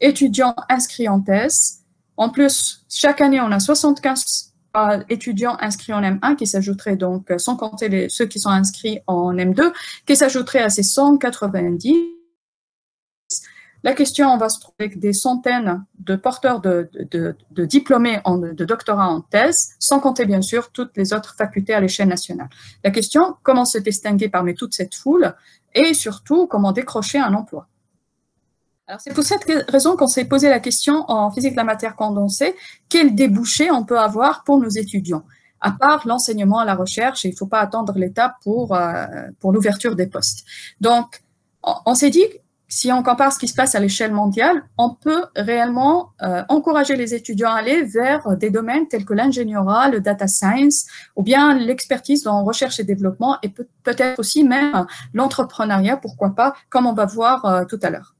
étudiants inscrits en thèse. En plus, chaque année, on a 75 étudiants inscrits en M1 qui s'ajouteraient donc, sans compter ceux qui sont inscrits en M2, qui s'ajouteraient à ces 190. La question, on va se trouver avec des centaines de porteurs de, de, diplômés en, de doctorat en thèse, sans compter bien sûr toutes les autres facultés à l'échelle nationale. La question, comment se distinguer parmi toute cette foule et surtout, comment décrocher un emploi? Alors, c'est pour cette raison qu'on s'est posé la question en physique de la matière condensée, quel débouché on peut avoir pour nos étudiants? À part l'enseignement à la recherche, il ne faut pas attendre l'État pour, euh, pour l'ouverture des postes. Donc, on s'est dit, si on compare ce qui se passe à l'échelle mondiale, on peut réellement euh, encourager les étudiants à aller vers des domaines tels que l'ingénierie, le data science, ou bien l'expertise dans recherche et développement, et peut-être aussi même l'entrepreneuriat, pourquoi pas, comme on va voir euh, tout à l'heure.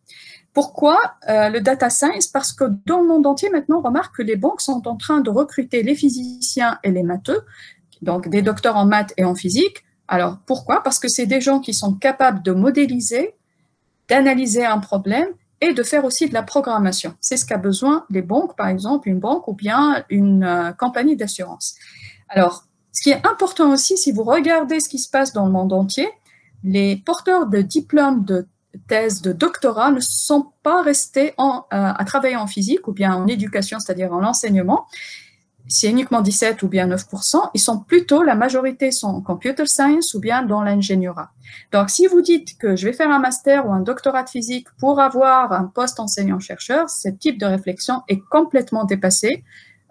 Pourquoi euh, le data science? Parce que dans le monde entier, maintenant, on remarque que les banques sont en train de recruter les physiciens et les matheux, donc des docteurs en maths et en physique. Alors, pourquoi? Parce que c'est des gens qui sont capables de modéliser, d'analyser un problème et de faire aussi de la programmation. C'est ce qu'a besoin les banques, par exemple, une banque ou bien une euh, compagnie d'assurance. Alors, ce qui est important aussi, si vous regardez ce qui se passe dans le monde entier, les porteurs de diplômes de thèse de doctorat ne sont pas restés euh, à travailler en physique ou bien en éducation, c'est-à-dire en enseignement. C'est uniquement 17 ou bien 9%. Ils sont plutôt, la majorité sont en computer science ou bien dans l'ingénierie. Donc, si vous dites que je vais faire un master ou un doctorat de physique pour avoir un poste enseignant-chercheur, ce type de réflexion est complètement dépassé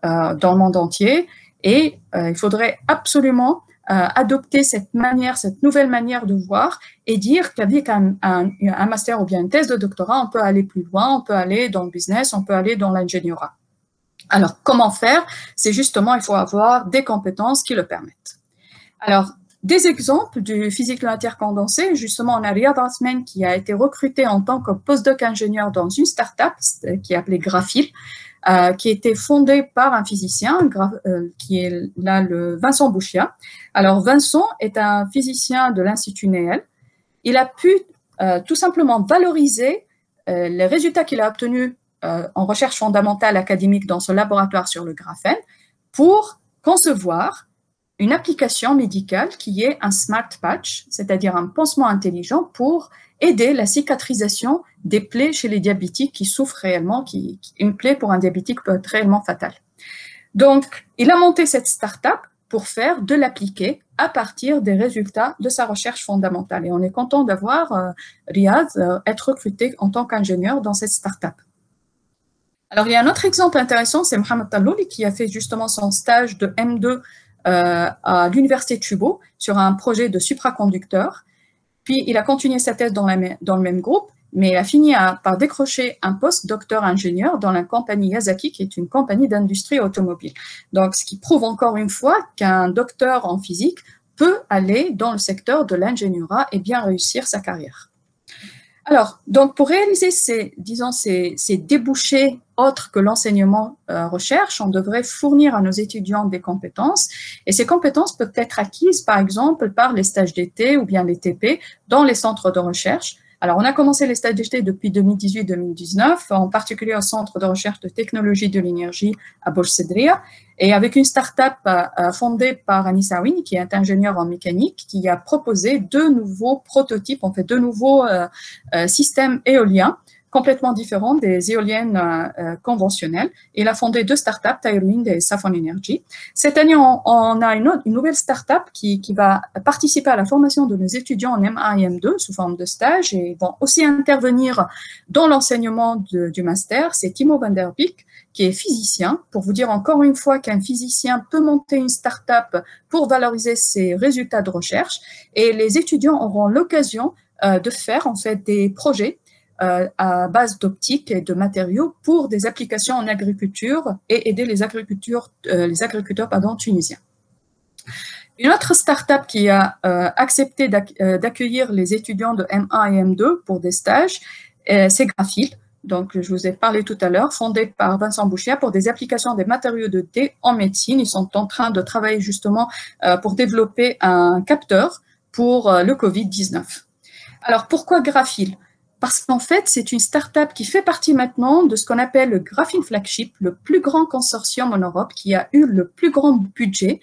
euh, dans le monde entier et euh, il faudrait absolument euh, adopter cette manière, cette nouvelle manière de voir et dire qu'avec un, un, un, master ou bien une thèse de doctorat, on peut aller plus loin, on peut aller dans le business, on peut aller dans l'ingénierie. Alors, comment faire? C'est justement, il faut avoir des compétences qui le permettent. Alors, des exemples du physique de matière condensée, justement, on a Riyad Asman qui a été recruté en tant que postdoc ingénieur dans une start-up qui est appelée Graphil. Euh, qui a été fondé par un physicien, euh, qui est là le Vincent Bouchia. Alors Vincent est un physicien de l'Institut Néel. Il a pu euh, tout simplement valoriser les résultats qu'il a obtenus en recherche fondamentale académique dans ce laboratoire sur le graphène pour concevoir une application médicale qui est un smart patch, c'est-à-dire un pansement intelligent pour aider la cicatrisation des plaies chez les diabétiques qui souffrent réellement, qui, une plaie pour un diabétique peut être réellement fatale. Donc, il a monté cette start-up pour faire de l'appliquer à partir des résultats de sa recherche fondamentale. Et on est content d'avoir euh, Riyad euh, être recruté en tant qu'ingénieur dans cette start-up. Alors, il y a un autre exemple intéressant, c'est Mohamed Tallouli qui a fait justement son stage de M2 euh, à l'université Chubo sur un projet de supraconducteur. Puis, il a continué sa thèse dans, le même groupe mais il a fini par décrocher un poste docteur ingénieur dans la compagnie Yazaki, qui est une compagnie d'industrie automobile. Donc, ce qui prouve encore une fois qu'un docteur en physique peut aller dans le secteur de l'ingénierie et bien réussir sa carrière. Alors, donc pour réaliser ces, disons, ces, ces débouchés autres que l'enseignement euh, recherche, on devrait fournir à nos étudiants des compétences. Et ces compétences peuvent être acquises, par exemple, par les stages d'été ou bien les TP dans les centres de recherche, alors, on a commencé les stages d'été depuis 2018-2019, en particulier au Centre de recherche de technologie de l'énergie à Borsedria, et avec une start-up euh, fondée par Anissa Win, qui est ingénieur en mécanique, qui a proposé deux nouveaux prototypes, en fait, deux nouveaux euh, euh, systèmes éoliens complètement différent des éoliennes euh, euh, conventionnelles. Il a fondé deux startups, Tailwind et Saffron Energy. Cette année, on, a une, une nouvelle startup qui, qui va participer à la formation de nos étudiants en M1 et M2 sous forme de stage et vont aussi intervenir dans l'enseignement du master. C'est Timo van der Beek, qui est physicien, pour vous dire encore une fois qu'un physicien peut monter une start-up pour valoriser ses résultats de recherche et les étudiants auront l'occasion euh, de faire en fait des projets à base d'optique et de matériaux pour des applications en agriculture et aider les, agriculteurs, euh, agriculteurs tunisiens. Une autre start-up qui a accepté d'accueillir les étudiants de M1 et M2 pour des stages, c'est Graphil. Donc, je vous ai parlé tout à l'heure, fondé par Vincent Bouchia pour des applications des matériaux de thé en médecine. Ils sont en train de travailler justement pour développer un capteur pour le Covid-19. Alors, pourquoi Graphil Parce qu'en fait, c'est une start-up qui fait partie maintenant de ce qu'on appelle le Graphene Flagship, le plus grand consortium en Europe qui a eu le plus grand budget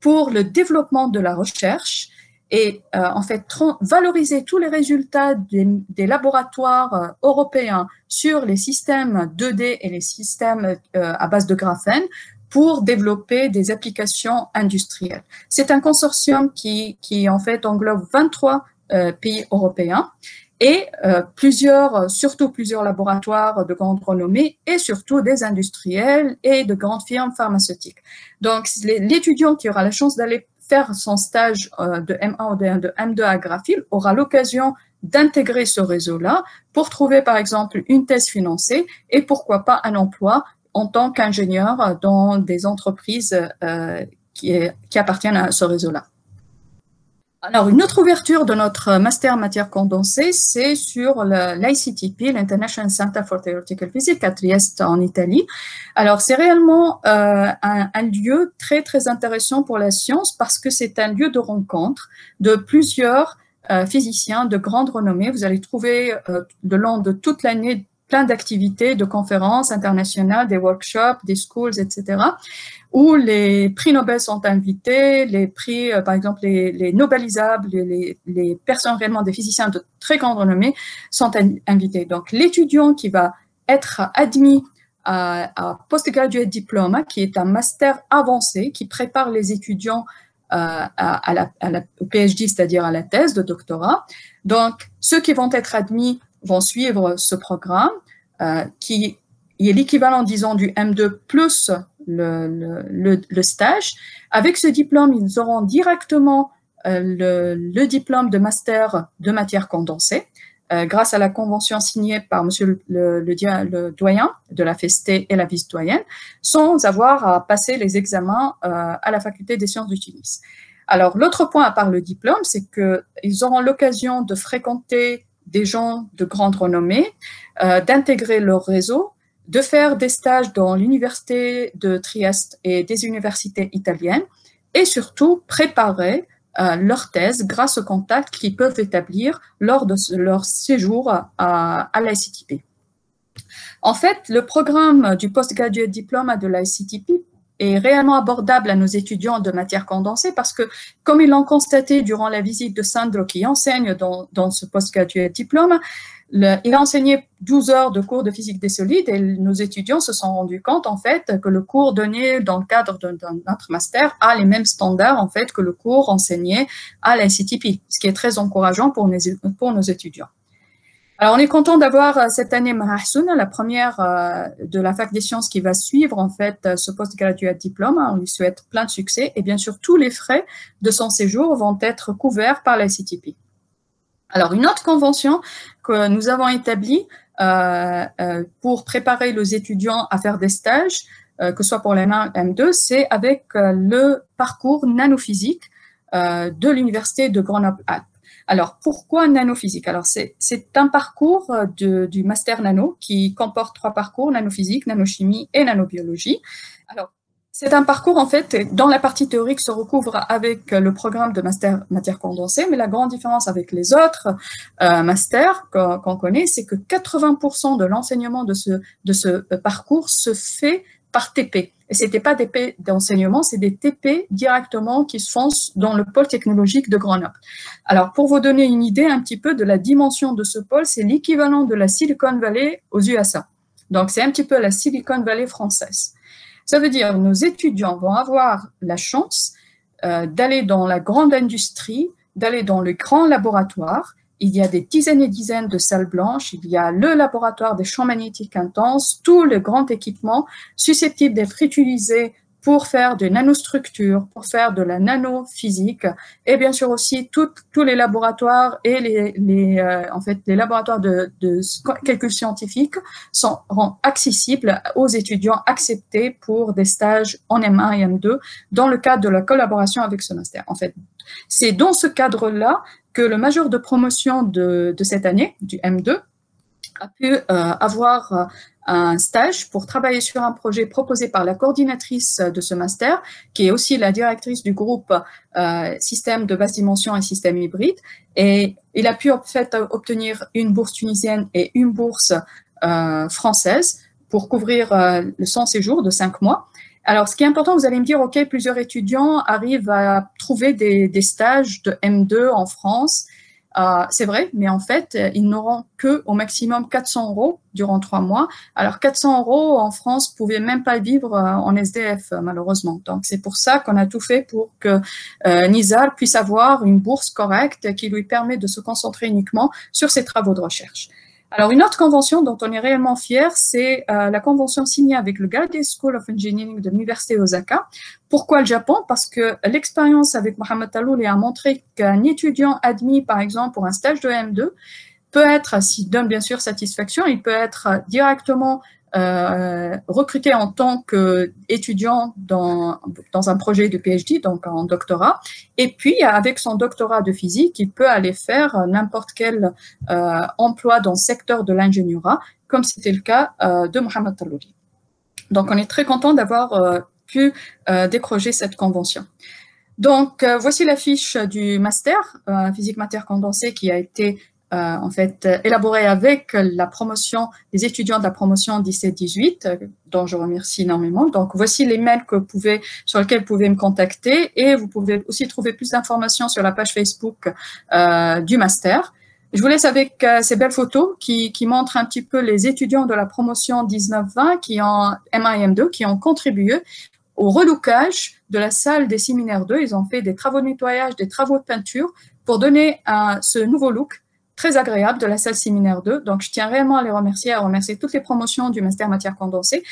pour le développement de la recherche et euh, en fait valoriser tous les résultats des, laboratoires euh, européens sur les systèmes 2D et les systèmes euh, à base de graphène pour développer des applications industrielles. C'est un consortium qui, qui en fait englobe 23 pays européens et plusieurs, surtout plusieurs laboratoires de grande renommée et surtout des industriels et de grandes firmes pharmaceutiques. Donc, l'étudiant qui aura la chance d'aller faire son stage euh, de M1 ou de M2 à Graphil aura l'occasion d'intégrer ce réseau-là pour trouver, par exemple, une thèse financée et pourquoi pas un emploi en tant qu'ingénieur dans des entreprises euh, qui appartiennent à ce réseau-là. Alors, une autre ouverture de notre master matière condensée, c'est sur l'ICTP, l'International Center for Theoretical Physics, à Trieste, en Italie. Alors, c'est réellement euh, un, lieu très, très intéressant pour la science parce que c'est un lieu de rencontre de plusieurs euh, physiciens de grande renommée. Vous allez trouver euh, de long de toute l'année plein d'activités, de conférences internationales, des workshops, des schools, etc où les prix Nobel sont invités, les prix, euh, par exemple, les, les Nobelisables, les, les, personnes réellement des physiciens de très grande renommée sont invités. Donc, l'étudiant qui va être admis à, à Postgraduate Diploma, qui est un master avancé qui prépare les étudiants euh, à, à, la, à la, au PhD, c'est-à-dire à la thèse de doctorat. Donc, ceux qui vont être admis vont suivre ce programme euh, qui est l'équivalent, disons, du M2 plus le, le, le, stage. Avec ce diplôme, ils auront directement euh, le, diplôme de master de matière condensée euh, grâce à la convention signée par Monsieur le, doyen de la FEST et la vice-doyenne, sans avoir à passer les examens euh, à la faculté des sciences du Tunis. Alors, l'autre point à part le diplôme, c'est qu'ils auront l'occasion de fréquenter des gens de grande renommée, d'intégrer leur réseau de faire des stages dans l'université de Trieste et des universités italiennes et surtout préparer euh, leur thèse grâce aux contacts qu'ils peuvent établir lors de leur séjour à, à l'ICTP. En fait, le programme du postgraduate diploma de l'ICTP est réellement abordable à nos étudiants de matière condensée parce que, comme ils l'ont constaté durant la visite de Sandro qui enseigne dans, dans ce postgraduate il a enseigné 12 heures de cours de physique des solides et nos étudiants se sont rendus compte en fait que le cours donné dans le cadre de, notre master a les mêmes standards en fait que le cours enseigné à l'ICTP, ce qui est très encourageant pour, nos étudiants. Alors, on est content d'avoir euh, cette année Mahassoun, la première euh, de la fac des sciences qui va suivre en fait euh, ce postgraduate diplôme. On lui souhaite plein de succès et bien sûr tous les frais de son séjour vont être couverts par la CTP. Alors, une autre convention que nous avons établie euh, euh, pour préparer les étudiants à faire des stages, euh, que ce soit pour les M2, c'est avec le parcours nanophysique de l'Université de Grenoble-Alpes. Alors, pourquoi nanophysique? Alors, c'est un parcours du master nano qui comporte trois parcours, nanophysique, nanochimie et nanobiologie. C'est un parcours, en fait, dans la partie théorique se recouvre avec le programme de master matière condensée, mais la grande différence avec les autres euh, masters qu'on connaît, c'est que 80% de l'enseignement de ce, de ce parcours se fait par TP. Et c'était pas des TP d'enseignement, c'est des TP directement qui se font dans le pôle technologique de Grenoble. Alors, pour vous donner une idée un petit peu de la dimension de ce pôle, c'est l'équivalent de la Silicon Valley aux USA. Donc, c'est un petit peu la Silicon Valley française. Ça veut dire que nos étudiants vont avoir la chance euh, d'aller dans la grande industrie, d'aller dans le grand laboratoire. Il y a des dizaines et dizaines de salles blanches. Il y a le laboratoire des champs magnétiques intenses, tout le grand équipement susceptible d'être utilisé pour faire de nanostructures, pour faire de la nanophysique, et bien sûr aussi tous les laboratoires et les, les euh, en fait les laboratoires de, de calcul scientifique seront accessibles aux étudiants acceptés pour des stages en M1 et M2 dans le cadre de la collaboration avec ce master. En fait, c'est dans ce cadre-là que le majeur de promotion de, de cette année, du M2, a pu euh, avoir euh, un stage pour travailler sur un projet proposé par la coordinatrice de ce master, qui est aussi la directrice du groupe euh, système de basse dimension et système hybride. Et il a pu en fait obtenir une bourse tunisienne et une bourse euh, française pour couvrir le son séjour de cinq mois. Alors, ce qui est important, vous allez me dire, OK, plusieurs étudiants arrivent à trouver des, des stages de M2 en France euh, c'est vrai, mais en fait, ils n'auront que au maximum 400 euros durant trois mois. Alors 400 euros en France, pouvez même pas vivre euh, en SDF malheureusement. Donc c'est pour ça qu'on a tout fait pour que euh, Nizar puisse avoir une bourse correcte qui lui permet de se concentrer uniquement sur ses travaux de recherche. Alors, une autre convention dont on est réellement fier, c'est euh, la convention signée avec le Gallaudet School of Engineering de l'Université Osaka. Pourquoi le Japon? Parce que l'expérience avec Mohamed Talouli a montré qu'un étudiant admis, par exemple, pour un stage de M2, peut être, s'il donne bien sûr satisfaction, il peut être directement euh, recruté en tant qu'étudiant dans, dans un projet de PhD, donc en doctorat. Et puis, avec son doctorat de physique, il peut aller faire n'importe quel euh, emploi dans le secteur de l'ingénierie, comme c'était le cas euh, de Mohamed Talouli. Donc, on est très content d'avoir euh, pu euh, décrocher cette convention. Donc, voici la fiche du master physique matière condensée qui a été euh, en fait élaboré avec la promotion des étudiants de la promotion 17-18, euh, dont je remercie énormément. Donc voici les mails que sur lesquels vous pouvez me contacter et vous pouvez aussi trouver plus d'informations sur la page Facebook euh, du master. Je vous laisse avec ces belles photos qui, qui, montrent un petit peu les étudiants de la promotion 19-20 qui ont MIM2 qui ont contribué au relookage de la salle des séminaires 2. Ils ont fait des travaux de nettoyage, des travaux de peinture pour donner ce nouveau look très agréable de la salle séminaire 2. Donc, je tiens réellement à les remercier, à remercier toutes les promotions du Master Matière Condensée.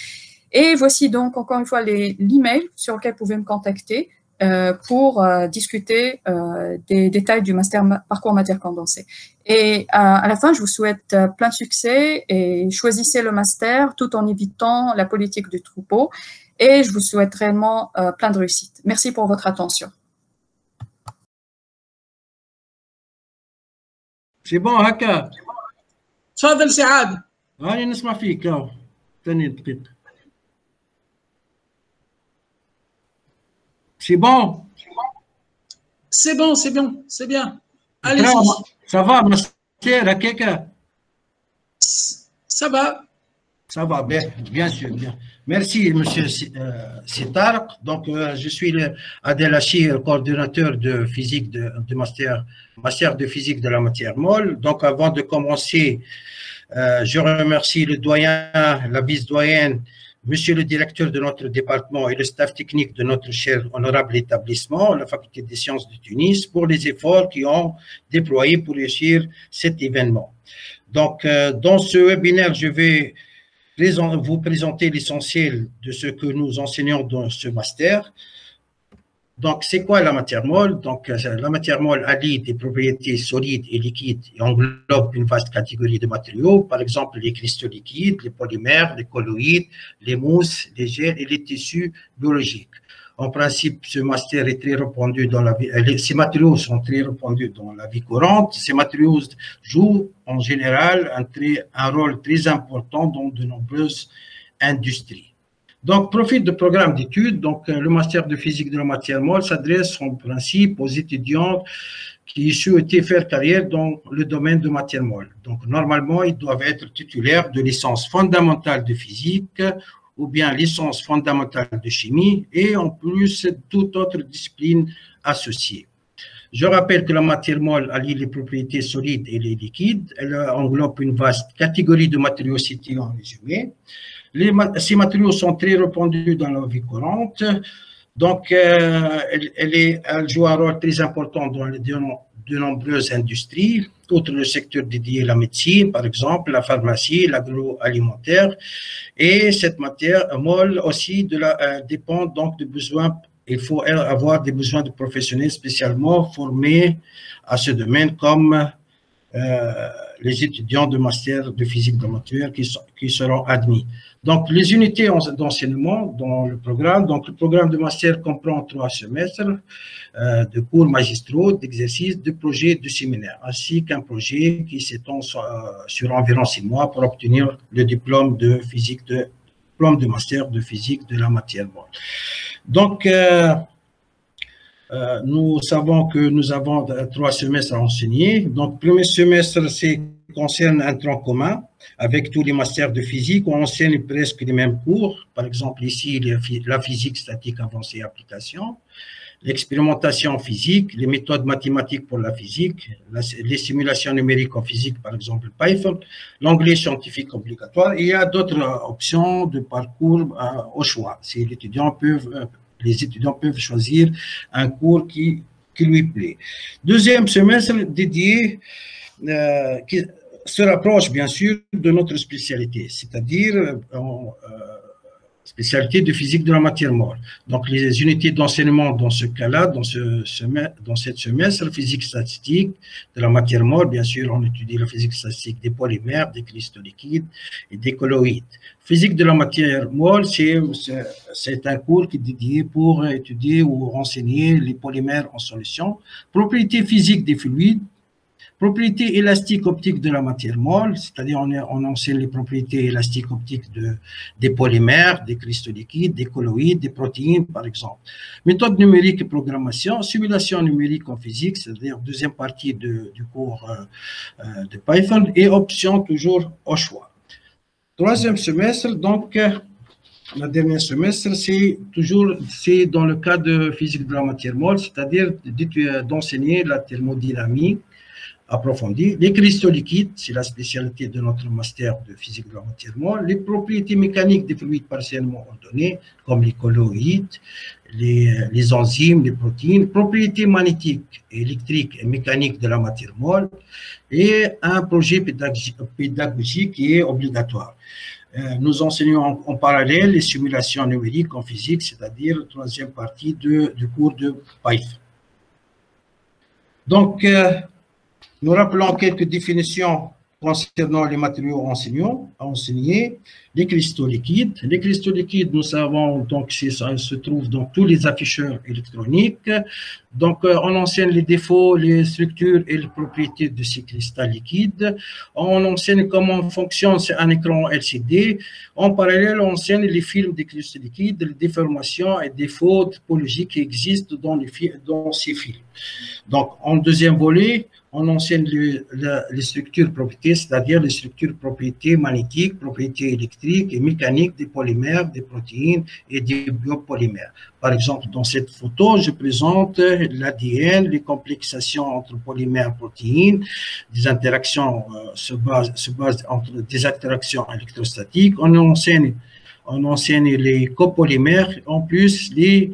Et voici donc encore une fois l'email sur lequel vous pouvez me contacter euh, pour euh, discuter euh, des détails du Master Parcours Matière Condensée. Et à la fin, je vous souhaite plein de succès et choisissez le Master tout en évitant la politique du troupeau. Et je vous souhaite réellement plein de réussite. Merci pour votre attention. سي بون هكا. تفضل سعاد راني نسمع فيك اهو ثاني دقيقة. سي بون سي بون سي بون سي بيان الي سافا مستير هكاكا سافا Ça va, bien, sûr. Merci, monsieur Sitark. Donc, euh, je suis le Adelachi, coordinateur de physique de, de, master, de physique de la matière molle. Donc, avant de commencer, euh, je remercie le doyen, la vice-doyenne, monsieur le directeur de notre département et le staff technique de notre cher honorable établissement, la faculté des sciences de Tunis, pour les efforts qu'ils ont déployés pour réussir cet événement. Donc, euh, dans ce webinaire, je vais vous présenter l'essentiel de ce que nous enseignons dans ce master. Donc, c'est quoi la matière molle? Donc, euh, la matière molle allie des propriétés solides et liquides et englobe une vaste catégorie de matériaux, par exemple les cristaux liquides, les polymères, les colloïdes, les mousses, les gels et les tissus biologiques. En principe, ce master est très répandu dans la vie, euh, ces matériaux sont très répandus dans la vie courante. Ces matériaux jouent en général un, rôle très important dans de nombreuses industries. Donc, profite du programme d'études. Donc, euh, le master de physique de la matière molle s'adresse en principe aux étudiants qui souhaitent faire carrière dans le domaine de matière molle. Donc, normalement, ils doivent être titulaires de licence fondamentale de physique ou bien licence fondamentale de chimie et en plus toute autre discipline associée. Je rappelle que la matière molle allie les propriétés solides et les liquides. Elle englobe une vaste catégorie de matériaux cités en résumé. Ces matériaux sont très répandus dans la vie courante. Donc, elle, est, elle, joue un rôle très important dans les, de nombreuses industries, outre le secteur dédié à la médecine, par exemple, la pharmacie, l'agroalimentaire. Et cette matière molle aussi de la, dépend donc des besoins il faut avoir des besoins de professionnels spécialement formés à ce domaine, comme euh, les étudiants de master de physique de matière qui, seront admis. Donc, les unités d'enseignement dans le programme, donc le programme de master comprend trois semestres euh, de cours magistraux, d'exercices, de projets, de séminaires, ainsi qu'un projet qui s'étend sur, euh, sur, environ six mois pour obtenir le diplôme de physique de diplôme de master de physique de la matière. Donc, euh, euh, nous savons que nous avons trois semestres à enseigner. Donc, premier semestre concerne un tronc commun avec tous les masters de physique. On enseigne presque les mêmes cours. Par exemple, ici, la physique statique avancée application, l'expérimentation physique, les méthodes mathématiques pour la physique, les simulations numériques en physique, par exemple Python, l'anglais scientifique obligatoire. il y a d'autres options de parcours euh, au choix. Si l'étudiant peut les étudiants peuvent choisir un cours qui, lui plaît. Deuxième semestre dédié, euh, qui se rapproche bien sûr de notre spécialité, c'est-à-dire euh, spécialité de physique de la matière morte. Donc, les unités d'enseignement dans ce cas-là, dans, ce semestre, dans cette semestre, physique statistique de la matière morte, bien sûr, on étudie la physique statistique des polymères, des cristaux liquides et des colloïdes. Physique de la matière molle, c'est un cours qui est dédié pour étudier ou renseigner les polymères en solution. Propriétés physiques des fluides, Propriétés élastiques optiques de la matière molle, c'est-à-dire on, enseigne les propriétés élastiques optiques de, des polymères, des cristaux liquides, des colloïdes, des protéines, par exemple. Méthode numérique et programmation, simulation numérique en physique, c'est-à-dire deuxième partie du cours euh, euh, de Python, et option toujours au choix. Troisième semestre, donc, le dernier semestre, c'est toujours c'est dans le cas de physique de la matière molle, c'est-à-dire d'enseigner la thermodynamique, approfondie. Les cristaux liquides, c'est la spécialité de notre master de physique de la matière molle. Les propriétés mécaniques des fluides partiellement ordonnés, comme les colloïdes, les, enzymes, les protéines, propriétés magnétiques, électriques et mécaniques de la matière molle, et un projet pédagogique qui est obligatoire. Euh, nous enseignons en, parallèle les simulations numériques en physique, c'est-à-dire la troisième partie de, du cours de Python. Donc, euh, nous rappelons quelques définitions concernant les matériaux enseignants, à enseigner, les cristaux liquides. Les cristaux liquides, nous savons, donc, ça se trouve dans tous les afficheurs électroniques. Donc, euh, on enseigne les défauts, les structures et les propriétés de ces cristaux liquides. On enseigne comment fonctionne un écran LCD. En parallèle, on enseigne les films des cristaux liquides, les déformations et défauts topologiques qui existent dans, les, dans ces films. Donc, en deuxième volet, on enseigne les structures propriétés, c'est-à-dire les structures propriétés magnétiques, propriétés électriques et mécaniques des polymères, des protéines et des biopolymères. Par exemple, dans cette photo, je présente l'ADN, les complexations entre polymères et protéines, des interactions euh, se, basent, se basent entre des interactions électrostatiques. On enseigne, on enseigne les copolymères, en plus les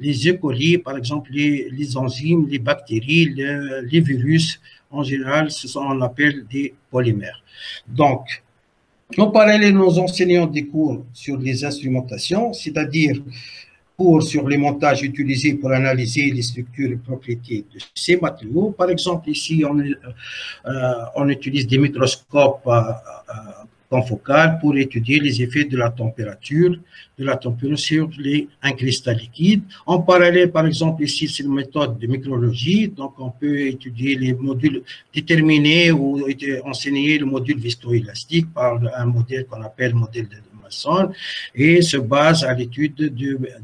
les E. par exemple, les, les enzymes, les bactéries, les virus, en général, ce sont, on appelle des polymères. Donc, en parallèle, nous enseignons des cours sur les instrumentations, c'est-à-dire cours sur les montages utilisés pour analyser les structures et propriétés de ces matériaux. Par exemple, ici, on, euh, utilise des microscopes euh, euh, confocal pour étudier les effets de la température, de la température sur les, un cristal liquide. En parallèle, par exemple, ici, c'est une méthode de micrologie, donc on peut étudier les modules, déterminer ou enseigner le module viscoélastique par un modèle qu'on appelle modèle de Masson et se base à l'étude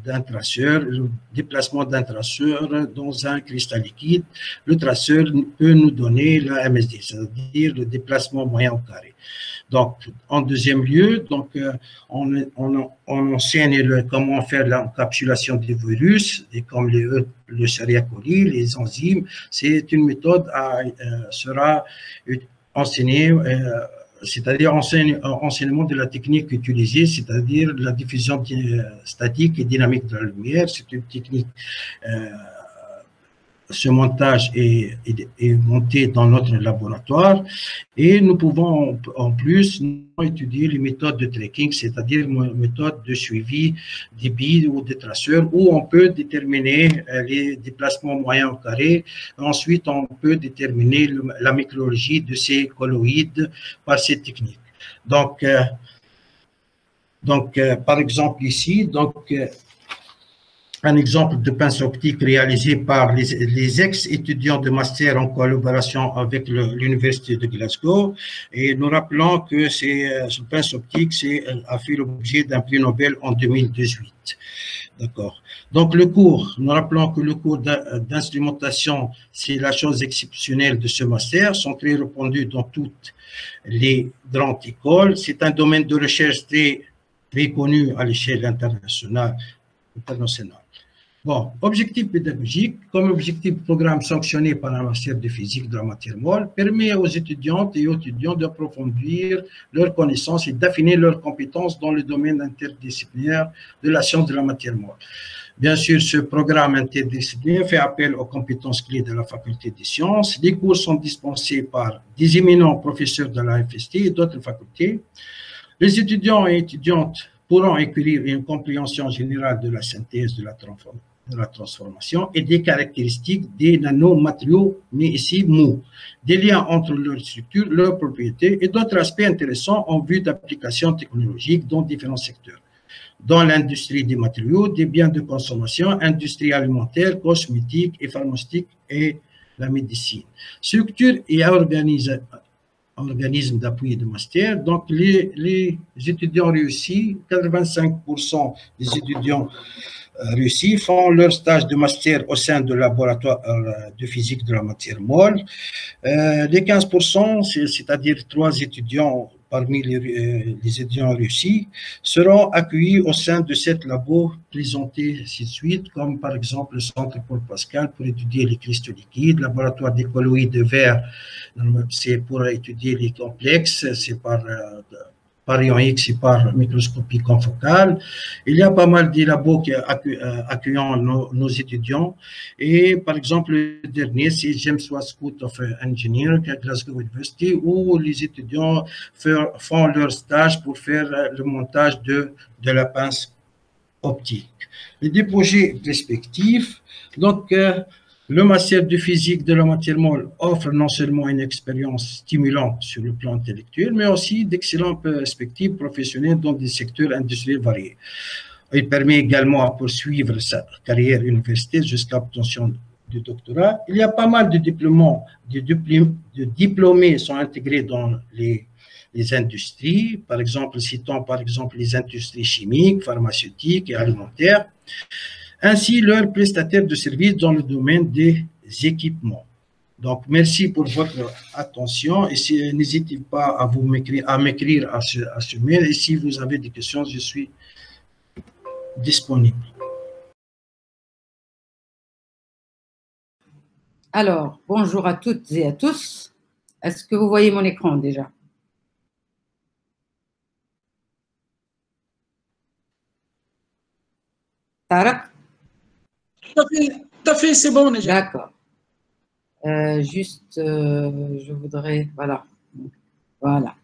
d'un traceur, le déplacement d'un traceur dans un cristal liquide. Le traceur peut nous donner la MSD, c'est-à-dire le déplacement moyen au carré. Donc, en deuxième lieu, donc, euh, on, enseigne comment faire l'encapsulation des virus, et comme les, le Sharia les enzymes. C'est une méthode qui euh, sera enseignée euh, c'est-à-dire enseignement de la technique utilisée, c'est-à-dire la diffusion statique et dynamique de la lumière. C'est une technique ce montage est, monté dans notre laboratoire et nous pouvons en plus étudier les méthodes de tracking, c'est-à-dire méthodes de suivi des billes ou des traceurs où on peut déterminer euh, les déplacements moyens au carré. Ensuite, on peut déterminer la micrologie de ces colloïdes par cette technique. Donc, euh, donc euh, par exemple ici, donc, un exemple de pince optique réalisé par les, ex-étudiants de master en collaboration avec l'Université de Glasgow. Et nous rappelons que euh, ce pince optique euh, a fait l'objet d'un prix Nobel en 2018. D'accord. Donc, le cours, nous rappelons que le cours d'instrumentation, c'est la chose exceptionnelle de ce master, sont très répandus dans toutes les grandes écoles. C'est un domaine de recherche très, très connu à l'échelle internationale. internationale. Bon, objectif pédagogique, comme objectif programme sanctionné par un master de physique de la matière molle, permet aux étudiantes et aux étudiants d'approfondir leurs connaissances et d'affiner leurs compétences dans le domaine interdisciplinaire de la science de la matière molle. Bien sûr, ce programme interdisciplinaire fait appel aux compétences clés de la faculté des sciences. Les cours sont dispensés par des éminents professeurs de la FST et d'autres facultés. Les étudiants et étudiantes pourront acquérir une compréhension générale de la synthèse de la transformation de la transformation et des caractéristiques des nanomatériaux, mais ici mou, des liens entre leur structure, leurs propriétés et d'autres aspects intéressants en vue d'applications technologiques dans différents secteurs. Dans l'industrie des matériaux, des biens de consommation, industrie alimentaire, cosmétique et pharmaceutique et la médecine. Structure et organisme, organisme d'appui de master. Donc, les, les étudiants réussis, 85% des étudiants Russie font leur stage de master au sein du laboratoire euh, de physique de la matière molle. Euh, les 15%, c'est-à-dire trois étudiants parmi les, euh, étudiants russes, seront accueillis au sein de cette labo présenté ainsi de suite, comme par exemple le Centre Paul Pascal pour étudier les cristaux liquides, laboratoire des colloïdes de verre, c'est pour étudier les complexes, c'est par par rayon X et par microscopie confocale. Il y a pas mal de labos qui euh, accueillant nos, étudiants. Et par exemple, le dernier, c'est James Watt School of Engineering à Glasgow University, où les étudiants font leur stage pour faire le montage de, de la pince optique. Les deux projets respectifs, donc, euh, le master de physique de la matière molle offre non seulement une expérience stimulante sur le plan intellectuel, mais aussi d'excellentes perspectives professionnelles dans des secteurs industriels variés. Il permet également à poursuivre sa carrière universitaire jusqu'à l'obtention du doctorat. Il y a pas mal de diplômés, de diplômés sont intégrés dans les, les industries, par exemple, citons par exemple les industries chimiques, pharmaceutiques et alimentaires ainsi leurs prestataires de services dans le domaine des équipements. Donc, merci pour votre attention et n'hésitez pas à vous m'écrire à, m'écrire à, ce, à ce mail et si vous avez des questions, je suis disponible. Alors, bonjour à toutes et à tous. Est-ce que vous voyez mon écran déjà? Tarak? Tout à fait, c'est bon déjà. D'accord. Euh, juste, euh, je voudrais, voilà, voilà.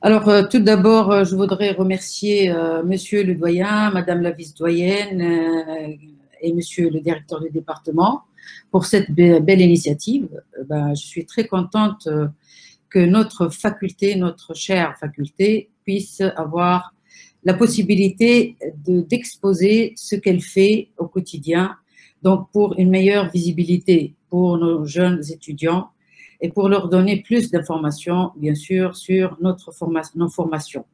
Alors, euh, tout d'abord, je voudrais remercier Monsieur le doyen, Madame la vice-doyenne et Monsieur le directeur du département pour cette belle initiative. Ben, je suis très contente que notre faculté, notre chère faculté, puisse avoir la possibilité d'exposer ce qu'elle fait au quotidien donc pour une meilleure visibilité pour nos jeunes étudiants et pour leur donner plus d'informations, bien sûr, sur notre formation, nos formations.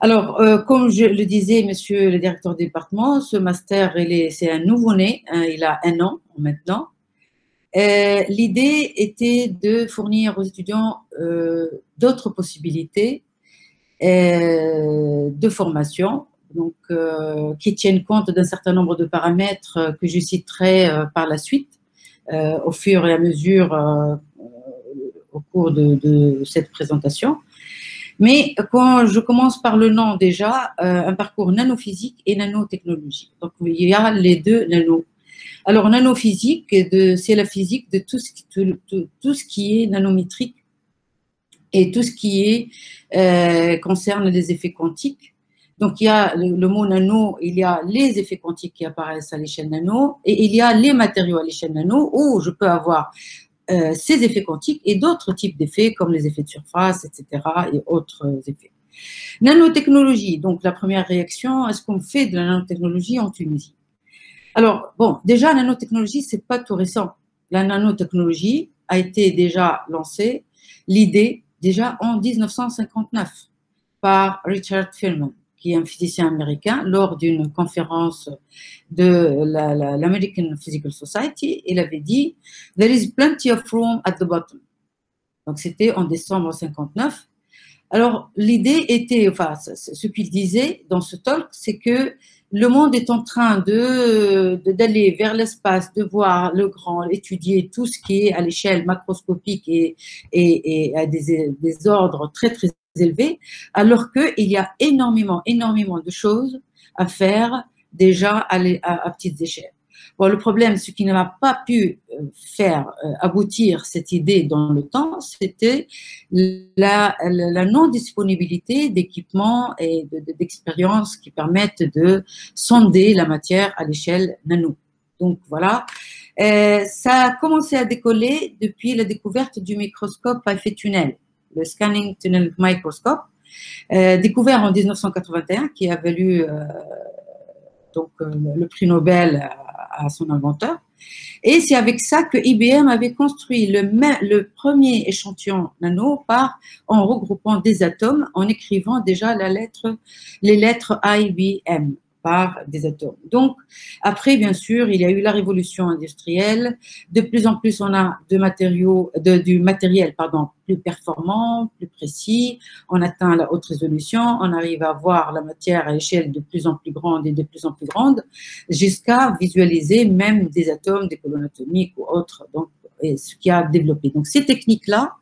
Alors, euh, comme je le disais, monsieur le directeur du département, ce master, c'est un nouveau-né, hein, il a un an maintenant. L'idée était de fournir aux étudiants euh, d'autres possibilités euh, de formation donc, euh, qui tiennent compte d'un certain nombre de paramètres euh, que je citerai euh, par la suite, au fur et à mesure au cours de, cette présentation. Mais quand je commence par le nom déjà, un parcours nanophysique et nanotechnologie. Donc il y a les deux nanos. Alors nanophysique, c'est la physique de tout ce, qui, est nanométrique et tout ce qui concerne les effets quantiques. Donc il y a le, mot nano, il y a les effets quantiques qui apparaissent à l'échelle nano et il y a les matériaux à l'échelle nano où je peux avoir euh, ces effets quantiques et d'autres types d'effets comme les effets de surface, etc. et autres effets. Nanotechnologie, donc la première réaction, est-ce qu'on fait de la nanotechnologie en Tunisie Alors, bon, déjà, la nanotechnologie, c'est pas tout récent. La nanotechnologie a été déjà lancée, l'idée déjà en 1959 par Richard Feynman qui est un physicien américain, lors d'une conférence de l'American Physical Society, il avait dit There is plenty of room at the bottom. Donc c'était en décembre 59. Alors l'idée était, enfin ce qu'il disait dans ce talk, c'est que le monde est en train de d'aller vers l'espace, de voir le grand, étudier tout ce qui est à l'échelle macroscopique et, et, et à des, des ordres très très élevés, alors qu'il y a énormément, énormément de choses à faire déjà à, à, à petites échelles. Le problème, ce qui ne m'a pas pu euh, faire euh, aboutir cette idée dans le temps, c'était la, non-disponibilité d'équipements et d'expériences qui permettent de sonder la matière à l'échelle nano. Donc voilà, euh, ça a commencé à décoller depuis la découverte du microscope à effet tunnel le Scanning Tunnel Microscope, découvert en 1981, qui a valu donc, le prix Nobel à, son inventeur. Et c'est avec ça que IBM avait construit le, premier échantillon nano en regroupant des atomes, en écrivant déjà les lettres IBM par des atomes. Donc, après, bien sûr, il y a eu la révolution industrielle. De plus en plus, on a de matériaux, du matériel pardon, plus performant, plus précis. On atteint la haute résolution. On arrive à voir la matière à échelle de plus en plus grande et de plus en plus grande, jusqu'à visualiser même des atomes, des colonnes atomiques ou autres. Donc, et ce qui a développé. Donc, ces techniques-là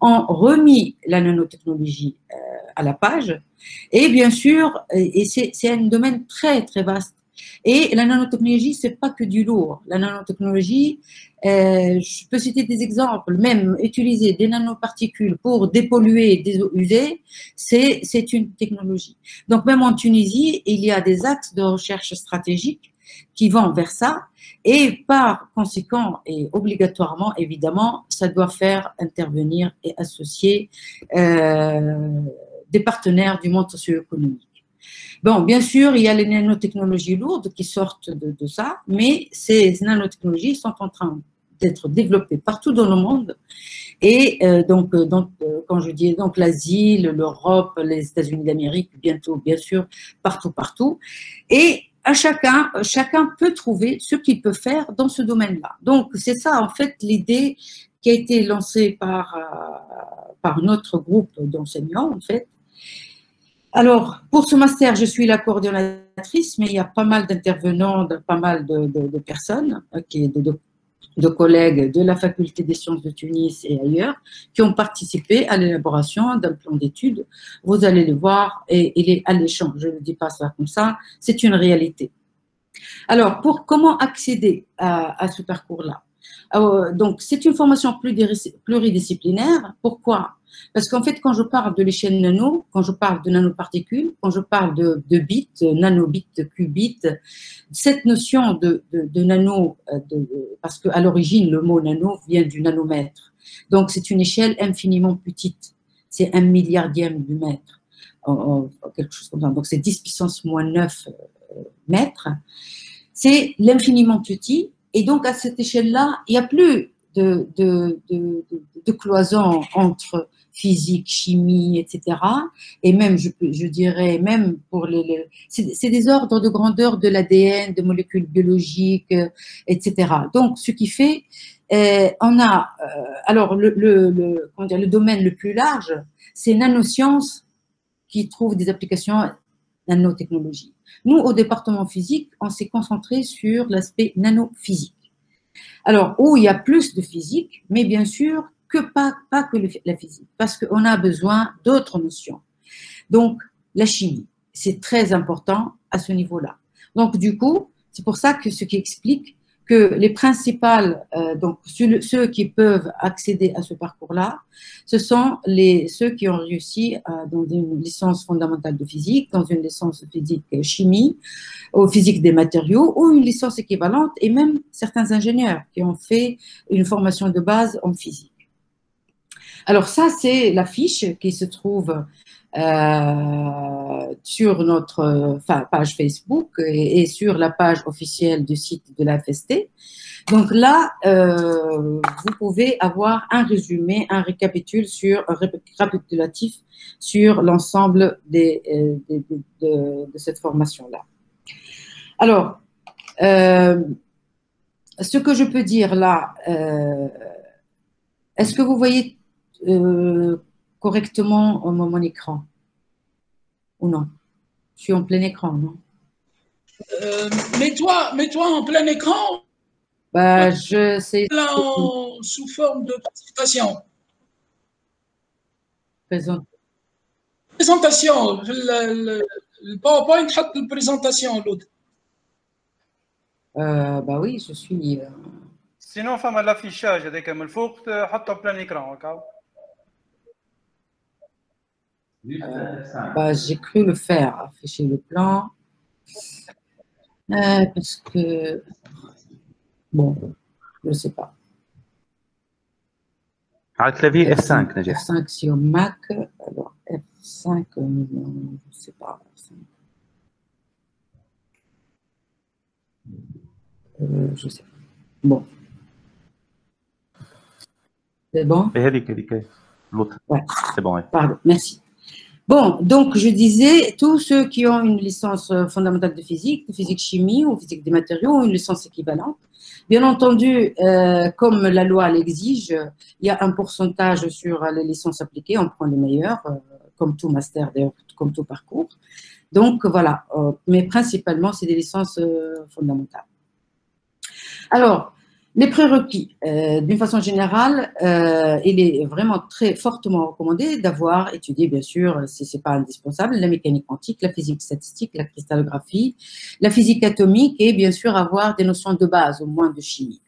ont remis la nanotechnologie euh, à la page et bien sûr, et c'est un domaine très, très vaste. Et la nanotechnologie, c'est pas que du lourd. La nanotechnologie, euh, je peux citer des exemples, même utiliser des nanoparticules pour dépolluer des eaux usées, c'est une technologie. Donc même en Tunisie, il y a des axes de recherche stratégiques qui vont vers ça. Et par conséquent et obligatoirement, évidemment, ça doit faire intervenir et associer euh, des partenaires du monde socio-économique. Bon, bien sûr, il y a les nanotechnologies lourdes qui sortent de, ça, mais ces nanotechnologies sont en train d'être développées partout dans le monde. Et donc, euh, donc euh, quand je dis donc l'Asie, l'Europe, les États-Unis d'Amérique, bientôt, bien sûr, partout, partout. Et à chacun, chacun peut trouver ce qu'il peut faire dans ce domaine-là. Donc, c'est ça, en fait, l'idée qui a été lancée par, par notre groupe d'enseignants, en fait, alors, pour ce master, je suis la coordonnatrice, mais il y a pas mal d'intervenants, pas mal de, de, de personnes, de, de, collègues de la faculté des sciences de Tunis et ailleurs, qui ont participé à l'élaboration d'un plan d'études. Vous allez le voir, et il est alléchant, je ne dis pas ça comme ça, c'est une réalité. Alors, pour comment accéder à, à ce parcours-là? Euh, donc, c'est une formation pluridisciplinaire. Pourquoi? Parce qu'en fait, quand je parle de l'échelle nano, quand je parle de nanoparticules, quand je parle de, bits, nanobits, qubits, cette notion de, nano, euh, parce qu'à l'origine, le mot nano vient du nanomètre. Donc, c'est une échelle infiniment petite. C'est un milliardième du mètre, quelque chose comme ça. Donc, c'est 10 puissance moins 9 euh, mètres. C'est l'infiniment petit et donc, à cette échelle-là, il n'y a plus de, de, de, de, cloison entre physique, chimie, etc. Et même, je, dirais, même pour les... les c'est des ordres de grandeur de l'ADN, de molécules biologiques, etc. Donc, ce qui fait, euh, on a... Euh, alors, le, le, le, comment dire, le domaine le plus large, c'est nanosciences qui trouvent des applications nanotechnologie. Nous, au département physique, on s'est concentré sur l'aspect nanophysique. Alors, où il y a plus de physique, mais bien sûr, que pas, pas que la physique, parce qu'on a besoin d'autres notions. Donc, la chimie, c'est très important à ce niveau-là. Donc, du coup, c'est pour ça que ce qui explique que les principales, euh, donc ceux, qui peuvent accéder à ce parcours-là, ce sont les, ceux qui ont réussi euh, dans une licence fondamentale de physique, dans une licence physique chimie, ou physique des matériaux, ou une licence équivalente, et même certains ingénieurs qui ont fait une formation de base en physique. Alors ça, c'est la fiche qui se trouve euh, sur notre page Facebook et, sur la page officielle du site de la FST. Donc là, euh, vous pouvez avoir un résumé, un récapitulatif sur l'ensemble euh, de, cette formation-là. Alors, ce que je peux dire là, est-ce que vous voyez correctement mon écran Ou non? Je suis en plein écran, non? Euh, Mets-toi mets en plein écran. Bah, je sais. Là, sous forme de présentation. Présent. Présentation. Le, le, PowerPoint a une présentation, l'autre. Euh, bah oui, je suis. Euh... Sinon, femme l'affichage avec un fort, en plein écran, d'accord euh, bah, j'ai cru le faire, afficher le plan. Euh, parce que, bon, je ne sais pas. على clavier F5 F5 sur Mac. Alors F5, je ne sais pas. Euh, je sais pas. Bon. C'est bon L'autre. Ouais. C'est bon, oui. Pardon, merci. Bon, donc je disais, tous ceux qui ont une licence euh, fondamentale de physique, de physique-chimie ou physique des matériaux, ou une licence équivalente. Bien entendu, euh, comme la loi l'exige, il y a un pourcentage sur les licences appliquées, on prend les meilleurs, euh, comme tout master d'ailleurs, comme tout parcours. Donc voilà, mais principalement, c'est des licences fondamentales. Alors, les prérequis, euh, d'une façon générale, euh, il est vraiment très fortement recommandé d'avoir étudié, bien sûr, si ce n'est pas indispensable, la mécanique quantique, la physique statistique, la cristallographie, la physique atomique et bien sûr avoir des notions de base, au moins de chimie.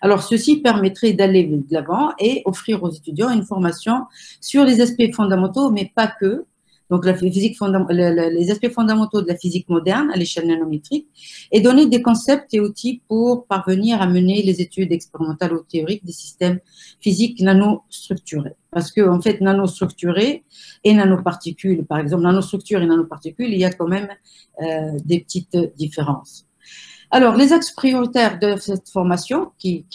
Alors, ceci permettrait d'aller de l'avant et offrir aux étudiants une formation sur les aspects fondamentaux, mais pas que, donc physique les aspects fondamentaux de la physique moderne à l'échelle nanométrique, et donner des concepts et outils pour parvenir à mener les études expérimentales ou théoriques des systèmes physiques nanostructurés. Parce que, en fait, nanostructurés et nanoparticules, par exemple, nanostructure et nanoparticules, il y a quand même euh, des petites différences. Alors, les axes prioritaires de cette formation, qui,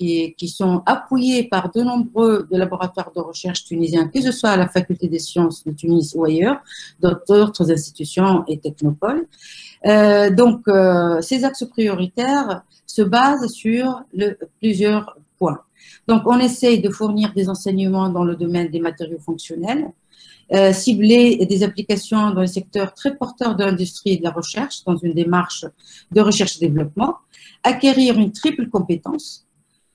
sont appuyés par de nombreux laboratoires de recherche tunisiens, que ce soit à la Faculté des sciences de Tunis ou ailleurs, d'autres institutions et technopoles. Euh, donc, euh, ces axes prioritaires se basent sur plusieurs Donc, on essaye de fournir des enseignements dans le domaine des matériaux fonctionnels, euh, cibler des applications dans le secteur très porteur de l'industrie et de la recherche, dans une démarche de recherche et développement, acquérir une triple compétence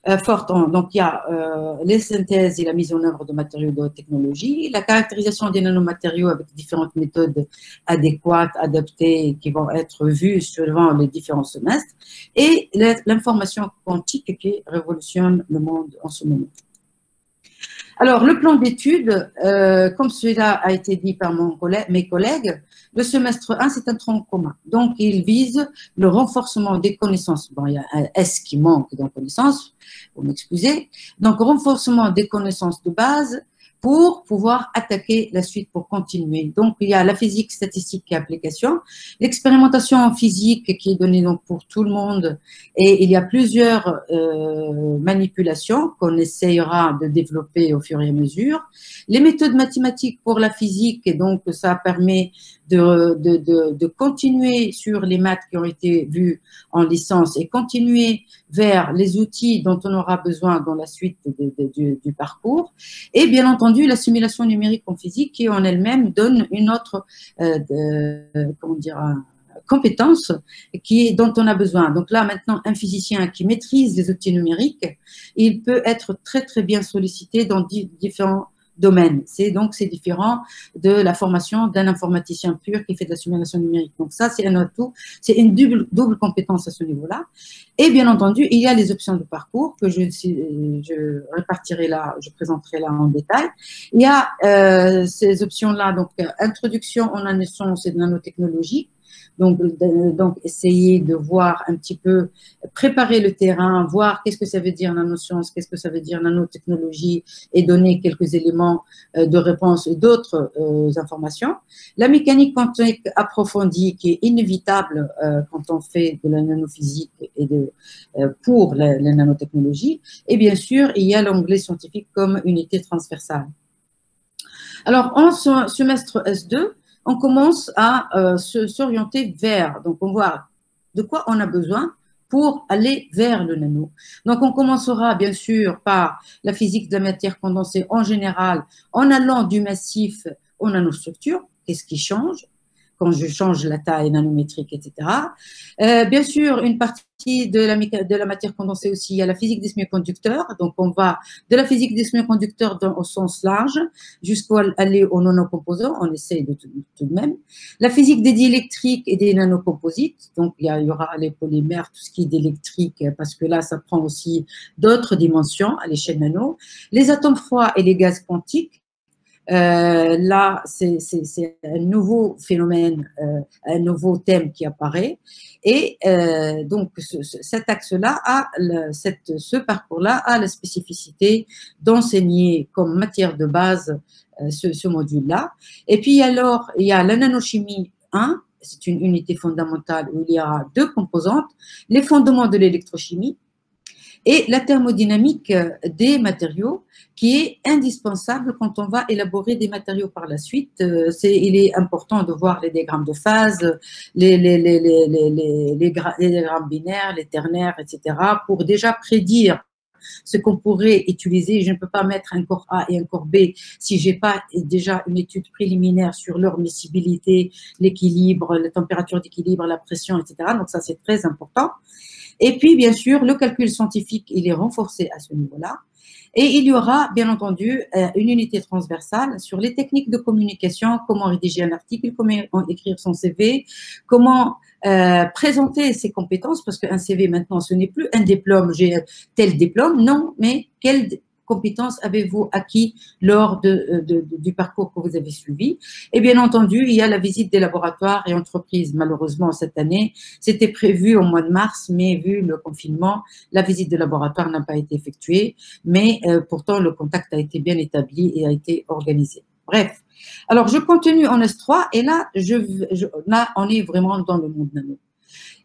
euh, donc, il y a euh, les synthèses et la mise en œuvre de matériaux de technologie, la caractérisation des nanomatériaux avec différentes méthodes adéquates, adaptées, qui vont être vues suivant les différents semestres, et l'information quantique qui révolutionne le monde en ce moment. Alors, le plan d'études, euh, comme cela a été dit par mes collègues, le semestre 1, c'est un tronc commun. Donc, il vise le renforcement des connaissances. Bon, il y a un S qui manque dans connaissances, vous m'excusez. Donc, renforcement des connaissances de base, pour pouvoir attaquer la suite, pour continuer. Donc, il y a la physique statistique et application, l'expérimentation physique qui est donnée donc pour tout le monde, et il y a plusieurs euh, manipulations qu'on essayera de développer au fur et à mesure. Les méthodes mathématiques pour la physique, et donc ça permet de, de, de, de continuer sur les maths qui ont été vues en licence et continuer vers les outils dont on aura besoin dans la suite du, parcours. Et bien entendu, la simulation numérique en physique qui en elle-même donne une autre, euh, comment dire, compétences qui, dont on a besoin. Donc là, maintenant, un physicien qui maîtrise les outils numériques, il peut être très, très bien sollicité dans différents domaine. C'est donc c'est différent de la formation d'un informaticien pur qui fait de la simulation numérique. Donc ça, c'est un atout, c'est une double, double compétence à ce niveau-là. Et bien entendu, il y a les options de parcours que je, je répartirai là, je présenterai là en détail. Il y a euh, ces options-là, donc euh, introduction en naissance et nanotechnologie, donc, essayer de voir un petit peu, préparer le terrain, voir qu'est-ce que ça veut dire nanoscience, qu'est-ce que ça veut dire nanotechnologie et donner quelques éléments euh, de réponse et d'autres euh, informations. La mécanique quantique approfondie qui est inévitable euh, quand on fait de la nanophysique et de, pour la, la nanotechnologie. Et bien sûr, il y a l'anglais scientifique comme unité transversale. Alors, en semestre S2, on commence à euh, s'orienter vers, donc on voit de quoi on a besoin pour aller vers le nano. Donc, on commencera bien sûr par la physique de la matière condensée en général, en allant du massif aux nanostructures. Qu'est-ce qui change? Quand je change la taille nanométrique, etc. Euh, bien sûr, une partie de la, matière condensée aussi, il y a la physique des semi-conducteurs. Donc, on va de la physique des semi-conducteurs au sens large jusqu'à aller aux nanocomposants. On essaie de tout, de même. La physique des diélectriques et des nanocomposites. Donc, il y, aura les polymères, tout ce qui est d'électrique, parce que là, ça prend aussi d'autres dimensions à l'échelle nano. Les atomes froids et les gaz quantiques. Euh, là, c'est un nouveau phénomène, euh, un nouveau thème qui apparaît. Et euh, donc, cet axe-là, ce parcours-là a la spécificité d'enseigner comme matière de base ce, ce module-là. Et puis, alors, il y a la nanochimie 1, c'est une unité fondamentale où il y a deux composantes, les fondements de l'électrochimie et la thermodynamique des matériaux qui est indispensable quand on va élaborer des matériaux par la suite. Euh, c'est, il est important de voir les diagrammes de phase, les, les, les, les, les diagrammes binaires, les ternaires, etc., pour déjà prédire ce qu'on pourrait utiliser. Je ne peux pas mettre un corps A et un corps B si j'ai pas déjà une étude préliminaire sur leur miscibilité, l'équilibre, la température d'équilibre, la pression, etc. Donc ça, c'est très important. Et puis, bien sûr, le calcul scientifique, il est renforcé à ce niveau-là. Et il y aura, bien entendu, euh, une unité transversale sur les techniques de communication, comment rédiger un article, comment écrire son CV, comment euh, présenter ses compétences, parce qu'un CV maintenant, ce n'est plus un diplôme, j'ai tel diplôme, non, mais quel compétences avez-vous acquis lors euh, de, du parcours que vous avez suivi? Et bien entendu, il y a la visite des laboratoires et entreprises. Malheureusement, cette année, c'était prévu au mois de mars, mais vu le confinement, la visite des laboratoires n'a pas été effectuée. Mais euh, pourtant, le contact a été bien établi et a été organisé. Bref, alors je continue en S3 et là, je, là, on est vraiment dans le monde nano.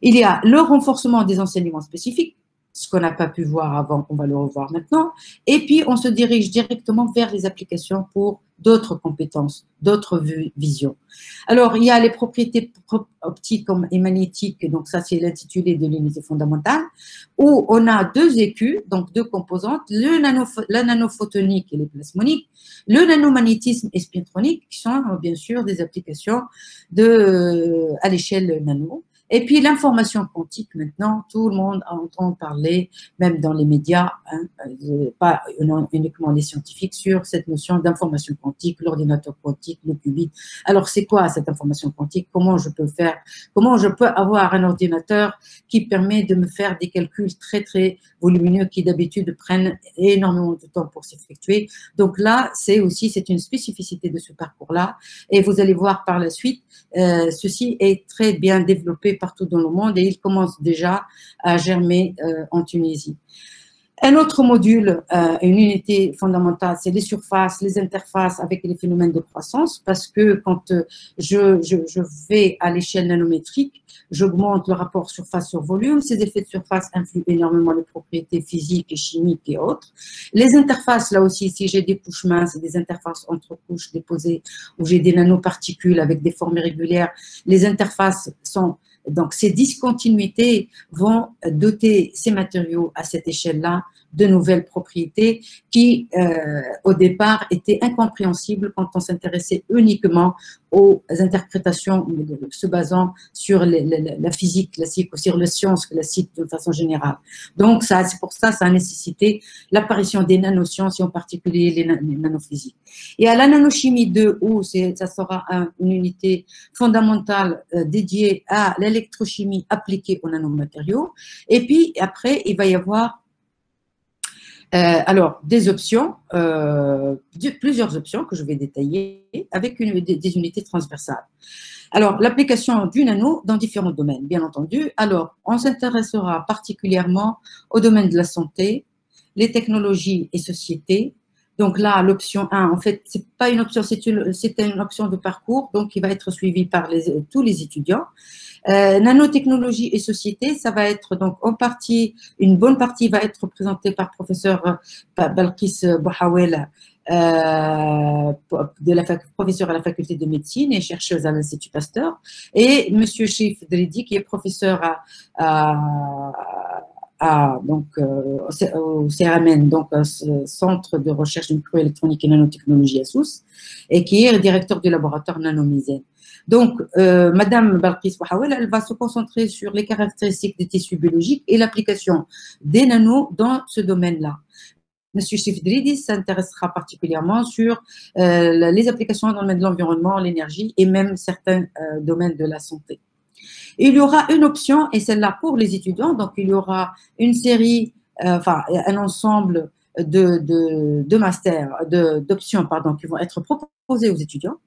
Il y a le renforcement des enseignements spécifiques, ce qu'on n'a pas pu voir avant, on va le revoir maintenant. Et puis, on se dirige directement vers les applications pour d'autres compétences, d'autres visions. Alors, il y a les propriétés optiques et magnétiques, donc ça, c'est l'intitulé de l'unité fondamentale, où on a deux écus, donc deux composantes, le la nanophotonique et le plasmonique, le nanomagnétisme et spintronique, qui sont bien sûr des applications de, à l'échelle nano. Et puis l'information quantique, maintenant, tout le monde entend parler, même dans les médias, hein, euh, pas uniquement les scientifiques, sur cette notion d'information quantique, l'ordinateur quantique, le qubit. Alors c'est quoi cette information quantique? Comment je peux faire? Comment je peux avoir un ordinateur qui permet de me faire des calculs très très volumineux qui d'habitude prennent énormément de temps pour s'effectuer? Donc là, c'est aussi c'est une spécificité de ce parcours-là. Et vous allez voir par la suite, euh, ceci est très bien développé partout dans le monde et il commence déjà à germer euh, en Tunisie. Un autre module, euh, une unité fondamentale, c'est les surfaces, les interfaces avec les phénomènes de croissance, parce que quand euh, je, je, vais à l'échelle nanométrique, j'augmente le rapport surface sur volume. Ces effets de surface influent énormément les propriétés physiques et chimiques et autres. Les interfaces, là aussi, si j'ai des couches minces, des interfaces entre couches déposées, où j'ai des nanoparticules avec des formes irrégulières, les interfaces sont donc, ces discontinuités vont doter ces matériaux à cette échelle-là de nouvelles propriétés qui, euh, au départ, étaient incompréhensibles quand on s'intéressait uniquement aux interprétations se basant sur la physique classique ou sur les sciences classiques de façon générale. Donc, ça, c'est pour ça ça a nécessité l'apparition des nanosciences et en particulier les, nanophysiques. Et à la nanochimie 2, où ça sera un, une unité fondamentale euh, dédiée à l'électrochimie appliquée aux nanomatériaux. Et puis, après, il va y avoir alors, des options, euh, plusieurs options que je vais détailler avec des, unités transversales. Alors, l'application du nano dans différents domaines, bien entendu. Alors, on s'intéressera particulièrement au domaine de la santé, les technologies et sociétés. Donc là, l'option 1, en fait, c'est pas une option, c'est une, une option de parcours, donc qui va être suivie par tous les étudiants. Euh, nanotechnologie et société, ça va être donc en partie, une bonne partie va être représentée par professeur Balkis Bouhawel, euh, professeur à la faculté de médecine et chercheuse à l'Institut Pasteur, et Monsieur Chif Dridi, qui est professeur à, donc, euh, au CRMN, donc Centre de recherche microélectronique et nanotechnologie à Sousse, et qui est directeur du laboratoire Nanomysène. Donc, euh, Madame Balkis Wahawel, elle va se concentrer sur les caractéristiques des tissus biologiques et l'application des nanos dans ce domaine-là. Monsieur Chifdridis s'intéressera particulièrement sur euh, les applications dans le domaine de l'environnement, l'énergie et même certains euh, domaines de la santé. il y aura une option, et celle-là pour les étudiants, donc il y aura une série, enfin un ensemble de masters, d'options, pardon, qui vont être proposées aux étudiants.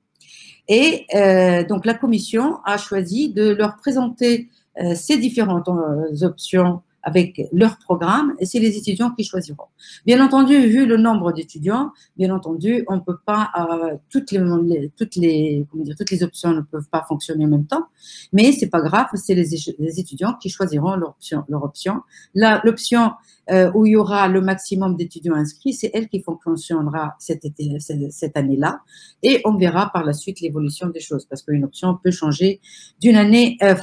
Et euh, donc, la commission a choisi de leur présenter euh, ces différentes euh, options avec leur programme et c'est les étudiants qui choisiront. Bien entendu, vu le nombre d'étudiants, bien entendu, on ne peut pas, euh, toutes, les, toutes, les, comment dire, toutes les options ne peuvent pas fonctionner en même temps, mais c'est pas grave, c'est les, les, étudiants qui choisiront leur option. Leur option. L'option euh, où il y aura le maximum d'étudiants inscrits, c'est elle qui fonctionnera cette, été, cette année-là et on verra par la suite l'évolution des choses parce qu'une option peut changer d'une année, euh,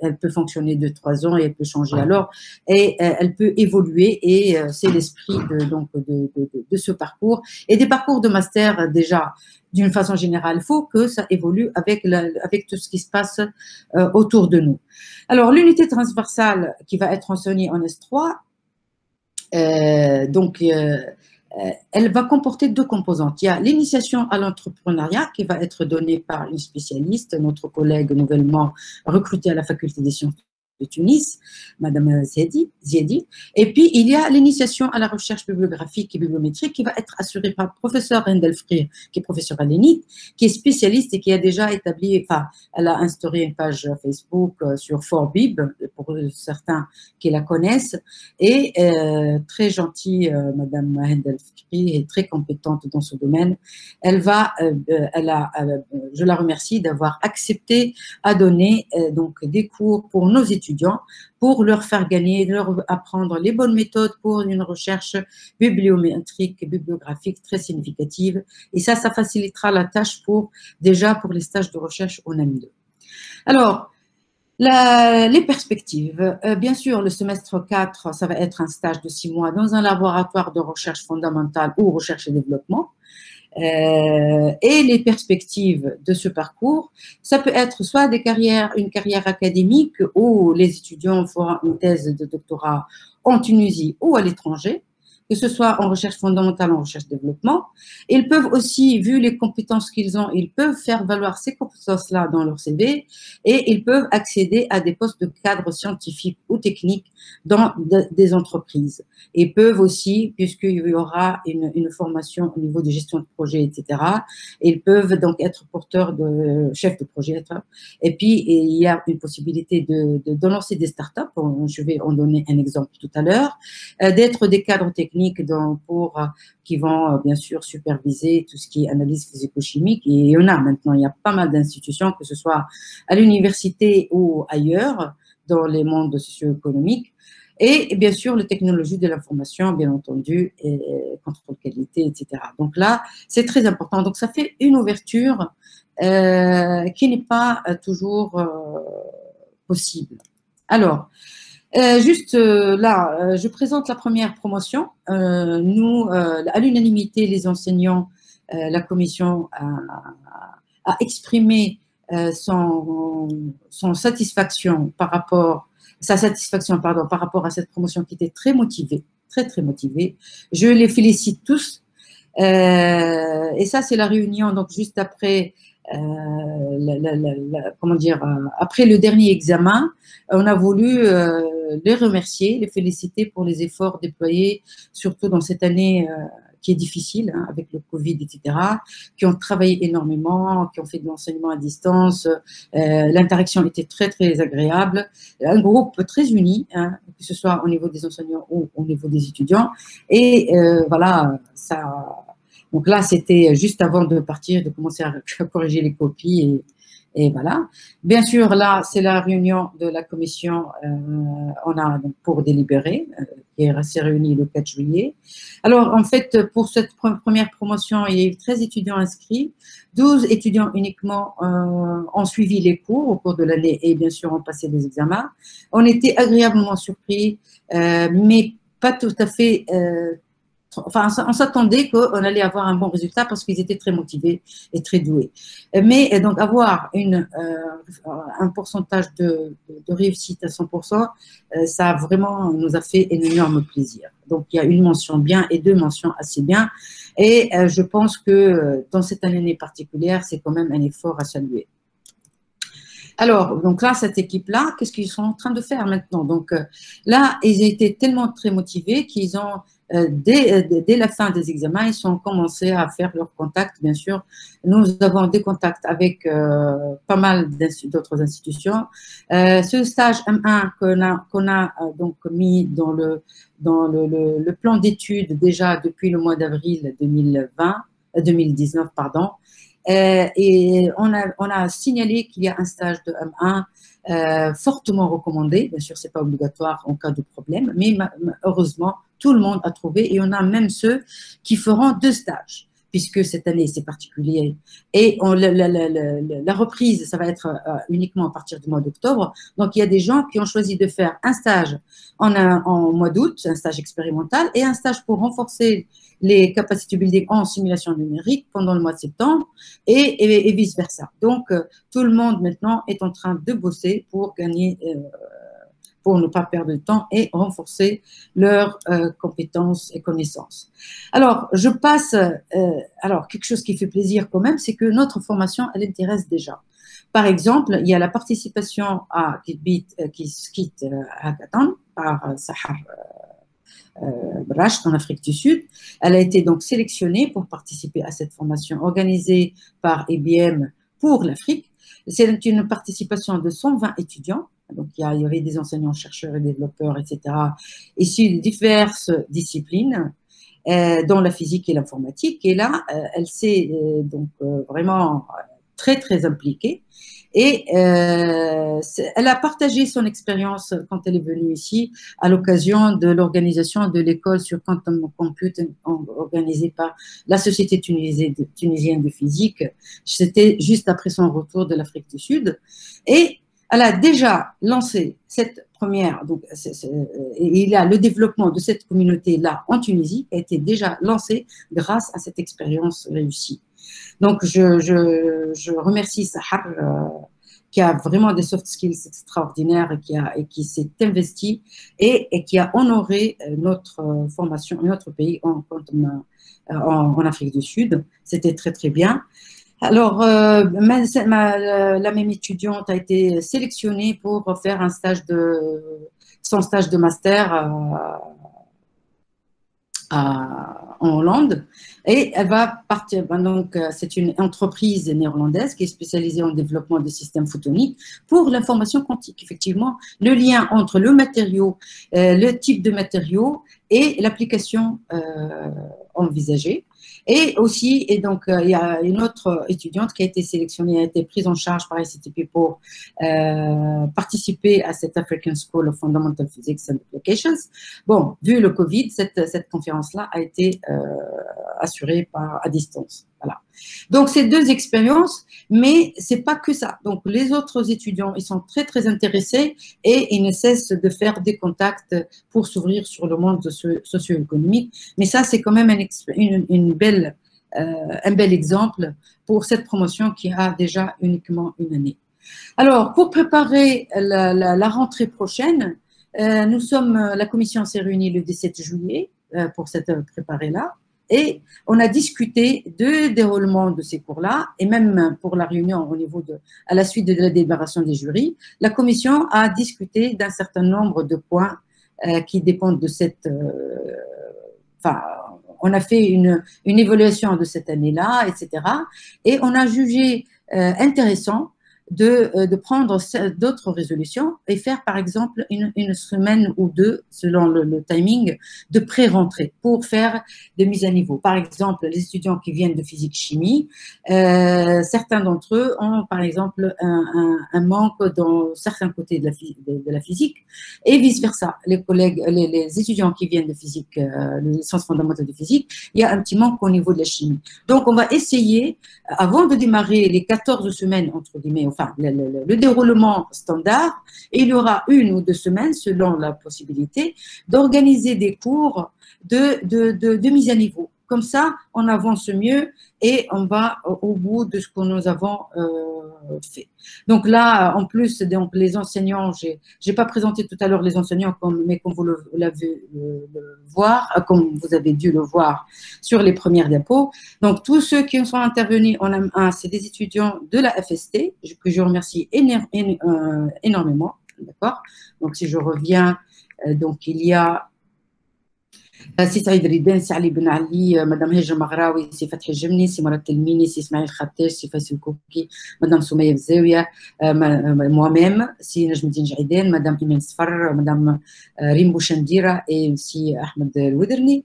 elle peut fonctionner de trois ans et elle peut changer alors. Et euh, elle peut évoluer et euh, c'est l'esprit de, donc de, de, de, ce parcours et des parcours de master déjà d'une façon générale. Il faut que ça évolue avec la, avec tout ce qui se passe euh, autour de nous. Alors l'unité transversale qui va être enseignée en S3 euh, donc euh, elle va comporter deux composantes. Il y a l'initiation à l'entrepreneuriat qui va être donnée par une spécialiste, notre collègue nouvellement recrutée à la faculté des sciences de Tunis, Madame Ziedi, Ziedi. Et puis, il y a l'initiation à la recherche bibliographique et bibliométrique qui va être assurée par le professeur Rendel Freer, qui est professeur à l'ENIT, qui est spécialiste et qui a déjà établi, enfin, elle a instauré une page Facebook euh, sur Forbib, pour certains qui la connaissent, et euh, très gentille, euh, Madame Rendel Freer est très compétente dans ce domaine. Elle va, euh, elle a, je la remercie d'avoir accepté à donner donc des cours pour nos étudiants pour leur faire gagner, leur apprendre les bonnes méthodes pour une recherche bibliométrique bibliographique très significative. Et ça, ça facilitera la tâche pour, déjà pour les stages de recherche au NAM2. Alors, les perspectives. Euh, bien sûr, le semestre 4, ça va être un stage de six mois dans un laboratoire de recherche fondamentale ou recherche et développement. Euh, et les perspectives de ce parcours, ça peut être soit des carrières, une carrière académique où les étudiants feront une thèse de doctorat en Tunisie ou à l'étranger, que ce soit en recherche fondamentale, en recherche développement. Ils peuvent aussi, vu les compétences qu'ils ont, ils peuvent faire valoir ces compétences-là dans leur CV et ils peuvent accéder à des postes de cadre scientifique ou technique dans de, des entreprises. Ils peuvent aussi, puisqu'il y aura une, formation au niveau de gestion de projet, etc., ils peuvent donc être porteurs de chef de projet. Et puis, il y a une possibilité de, de, de lancer des startups. Je vais en donner un exemple tout à l'heure, euh, d'être des cadres techniques dans, pour, euh, qui vont euh, bien sûr superviser tout ce qui est analyse physico-chimique. Et il y en a maintenant, il y a pas mal d'institutions, que ce soit à l'université ou ailleurs, dans les mondes socio-économiques. Et bien sûr, les technologies de l'information, bien entendu, et contrôle qualité, etc. Donc là, c'est très important. Donc ça fait une ouverture euh, qui n'est pas toujours possible. Alors, Euh, juste euh, là, euh, je présente la première promotion. Nous, à l'unanimité, les enseignants, la commission a, exprimé son, satisfaction par rapport, sa satisfaction pardon, par rapport à cette promotion qui était très motivée, très très motivée. Je les félicite tous. Et ça, c'est la réunion donc juste après comment dire, après le dernier examen, on a voulu les remercier, les féliciter pour les efforts déployés, surtout dans cette année euh, qui est difficile hein, avec le Covid, etc., qui ont travaillé énormément, qui ont fait de l'enseignement à distance. Euh, L'interaction était très, très agréable. Un groupe très uni, hein, que ce soit au niveau des enseignants ou au niveau des étudiants. Et euh, voilà, ça, donc là, c'était juste avant de partir, de commencer à corriger les copies et, et voilà. Bien sûr, là, c'est la réunion de la commission. euh, on a pour délibérer, euh, qui s'est réunie le 4 juillet. Alors, en fait, pour cette pre- première promotion, il y a eu 13 étudiants inscrits. 12 étudiants uniquement euh, ont suivi les cours au cours de l'année et bien sûr ont passé des examens. On était agréablement surpris, mais pas tout à fait enfin, on s'attendait qu'on allait avoir un bon résultat parce qu'ils étaient très motivés et très doués. Mais euh, donc avoir euh, un pourcentage de, réussite à 100%, euh, ça a vraiment nous a fait un énorme plaisir. Donc il y a une mention bien et deux mentions assez bien. Et je pense que dans cette année particulière, c'est quand même un effort à saluer. Alors, donc là, cette équipe-là, qu'est-ce qu'ils sont en train de faire maintenant? Donc là, ils étaient tellement très motivés qu'ils ont Dès, dès, la fin des examens, ils ont commencé à faire leurs contacts, bien sûr. Nous avons des contacts avec euh, pas mal d'autres institutions. Euh, ce stage M1 qu'on a, donc mis dans le, le plan d'études déjà depuis le mois d'avril 2020, 2019, pardon, et on a, on a signalé qu'il y a un stage de M1 euh, fortement recommandé. Bien sûr, c'est pas obligatoire en cas de problème, mais heureusement, tout le monde a trouvé et on a même ceux qui feront deux stages puisque cette année c'est particulier. Et la, reprise ça va être euh, uniquement à partir du mois d'octobre. Donc il y a des gens qui ont choisi de faire un stage en, en mois d'août un stage expérimental et un stage pour renforcer les capacités building en simulation numérique pendant le mois de septembre et, et, et vice versa. Donc euh, tout le monde maintenant est en train de bosser pour gagner euh, pour ne pas perdre de temps et renforcer leurs euh, compétences et connaissances. Alors, je passe, euh, alors quelque chose qui fait plaisir quand même, c'est que notre formation, elle intéresse déjà. Par exemple, il y a la participation à Kitbit, euh, qui quitte à Hackathon par Sahar Bracht en Afrique du Sud. Elle a été donc sélectionnée pour participer à cette formation organisée par IBM pour l'Afrique. C'est une participation de 120 étudiants donc, il y, avait des enseignants, chercheurs et développeurs, etc., issus de diverses disciplines, euh, dont la physique et l'informatique. Et là, euh, elle s'est euh, donc vraiment très, très impliquée. Et elle a partagé son expérience quand elle est venue ici à l'occasion de l'organisation de l'école sur quantum computing organisée par la Société tunisienne de physique. C'était juste après son retour de l'Afrique du Sud. Et elle a déjà lancé cette première, donc est, il a le développement de cette communauté-là en Tunisie a été déjà lancé grâce à cette expérience réussie. Donc, je, je, je remercie Sahar euh, qui a vraiment des soft skills extraordinaires et qui, qui s'est investi et, et, qui a honoré notre formation, notre pays en Afrique du Sud. C'était très, très bien. Alors, euh, ma, la même étudiante a été sélectionnée pour faire un stage de, son stage de master à, en Hollande. Et elle va partir, donc c'est une entreprise néerlandaise qui est spécialisée en développement des systèmes photoniques pour l'information quantique. Effectivement, le lien entre le matériau, euh, le type de matériau et l'application euh, envisagée. Et aussi, et donc, euh, il y a une autre étudiante qui a été sélectionnée, a été prise en charge par ICTP pour euh, participer à cette African School of Fundamental Physics and Applications. Bon, vu le Covid, cette, cette conférence-là a été euh, assurée par, à distance, Donc, c'est deux expériences, mais c'est pas que ça. Donc, les autres étudiants, ils sont très, très intéressés et ils ne cessent de faire des contacts pour s'ouvrir sur le monde socio- socio-économique. Mais ça, c'est quand même un, une, belle, euh, un bel exemple pour cette promotion qui a déjà uniquement une année. Alors, pour préparer la, rentrée prochaine, euh, nous sommes, la commission s'est réunie le 17 juillet euh, pour cette euh, préparer-là. Et on a discuté de déroulement de ces cours-là, et même pour la réunion au niveau de, à la suite de la délibération des jurys, la commission a discuté d'un certain nombre de points euh, qui dépendent de cette. euh, Enfin, on a fait une, une évaluation de cette année-là, etc. Et on a jugé euh, intéressant de, euh, de prendre d'autres résolutions et faire, par exemple, une, une semaine ou deux, selon le, le timing, de pré-rentrée pour faire des mises à niveau. Par exemple, les étudiants qui viennent de physique-chimie, euh, certains d'entre eux ont, par exemple, un, un- un manque dans certains côtés de la, de, la physique et vice-versa. Les collègues, les, les étudiants qui viennent de physique, euh, les licences fondamentales de physique, il y a un petit manque au niveau de la chimie. Donc, on va essayer, avant de démarrer les 14 semaines, entre guillemets, enfin, le, le- le déroulement standard, il y aura une ou deux semaines, selon la possibilité, d'organiser des cours de, de, de mise à niveau. Comme ça, on avance mieux et on va au bout de ce que nous avons euh, fait. Donc là, en plus, donc les enseignants, j'ai j'ai pas présenté tout à l'heure les enseignants, mais comme vous l'avez le, voir, euh, comme vous avez dû le voir sur les premières diapos. Donc tous ceux qui sont intervenus en M1, c'est des étudiants de la FST, que je remercie euh, énormément. D'accord? Donc si je reviens, donc il y a سي سعيد ريدان سي علي بن علي مدام هجة مغراوي سي فتحي الجمني سي مراد تلميني سي إسماعيل خطاش سي فاسل كوكي مدام سمية الزاوية moi-même سي نجم الدين جعيدان مدام إيمان صفر مدام ريم بوشنديرة et سي أحمد الودرني.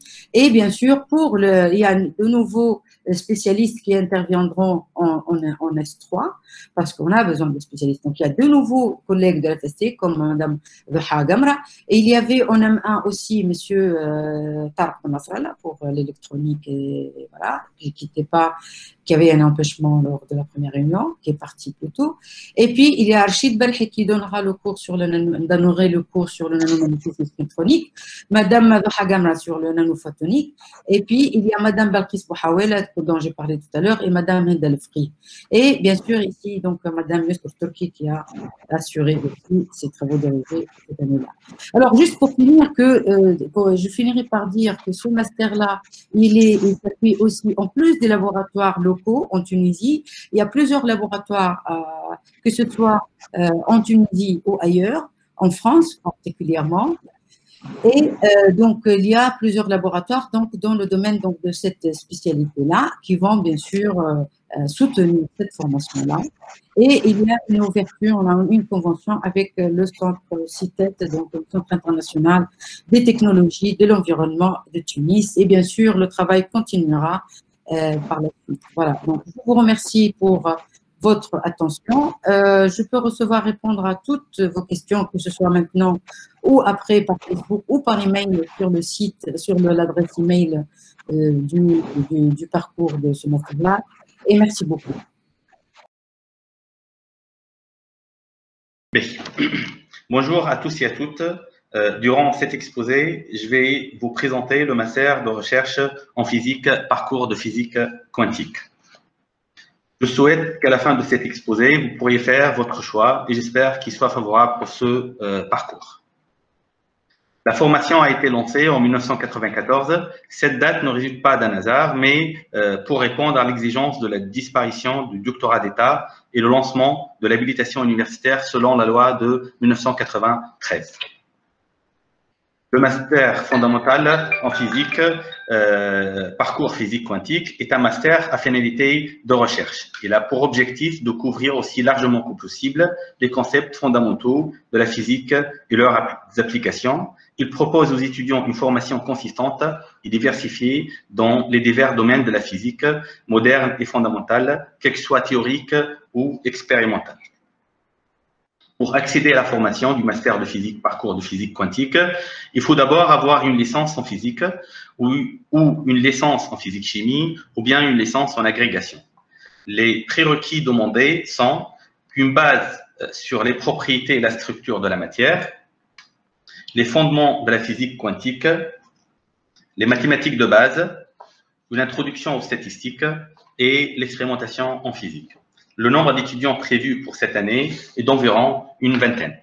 Pour le il y a de nouveaux spécialistes qui interviendront en, en, en S3 parce qu'on a besoin de spécialistes. Donc il y a de nouveaux collègues de la FST comme Madame Zaha Gamra et il y avait en M1 aussi Monsieur euh, Tarek Nasrallah pour l'électronique et, voilà qui qui était pas qui avait un empêchement lors de la première réunion qui est parti plus tôt. Et puis il y a Archid Balhi qui donnera le cours sur le donnerait le cours sur le nanomagnétisme électronique, Madame Zaha Gamra sur le nanophotonique et puis il y a Madame Balkis Bouhawela dont j'ai parlé tout à l'heure et Madame Hinda Fri. Et bien sûr ici donc Madame Yusuf qui a assuré aussi ces travaux d'arrivée cette année-là. Alors, juste pour finir, que, euh, je finirai par dire que ce master-là, il est, s'appuie aussi, en plus des laboratoires locaux en Tunisie, il y a plusieurs laboratoires, euh, que ce soit euh, en Tunisie ou ailleurs, en France particulièrement. Et euh, donc, il y a plusieurs laboratoires donc, dans le domaine donc, de cette spécialité-là qui vont bien sûr euh, euh, soutenir cette formation-là. Et il y a une ouverture, on a une convention avec le centre CITET, donc le Centre international des technologies de l'environnement de Tunis. Et bien sûr, le travail continuera par la suite. Voilà, donc je vous remercie pour votre attention. Je peux recevoir, répondre à toutes vos questions, que ce soit maintenant ou après par Facebook ou par email sur le site, sur l'adresse email euh, du, du, parcours de ce master-là. Et merci beaucoup. Bonjour à tous et à toutes. Euh, durant cet exposé, je vais vous présenter le master de recherche en physique, parcours de physique quantique. Je souhaite qu'à la fin de cet exposé, vous pourriez faire votre choix et j'espère qu'il soit favorable pour ce euh, parcours. La formation a été lancée en 1994. Cette date ne résulte pas d'un hasard, mais euh, pour répondre à l'exigence de la disparition du doctorat d'État et le lancement de l'habilitation universitaire selon la loi de 1993. Le master fondamental en physique, euh, parcours physique quantique, est un master à finalité de recherche. Il a pour objectif de couvrir aussi largement que possible les concepts fondamentaux de la physique et leurs app- applications. Il propose aux étudiants une formation consistante et diversifiée dans les divers domaines de la physique moderne et fondamentale, qu'elle soit théorique ou expérimentale. Pour accéder à la formation du master de physique, parcours de physique quantique, il faut d'abord avoir une licence en physique ou, ou une licence en physique-chimie ou bien une licence en agrégation. Les prérequis demandés sont une base euh, sur les propriétés et la structure de la matière, les fondements de la physique quantique, les mathématiques de base, une introduction aux statistiques et l'expérimentation en physique. Le nombre d'étudiants prévus pour cette année est d'environ une vingtaine.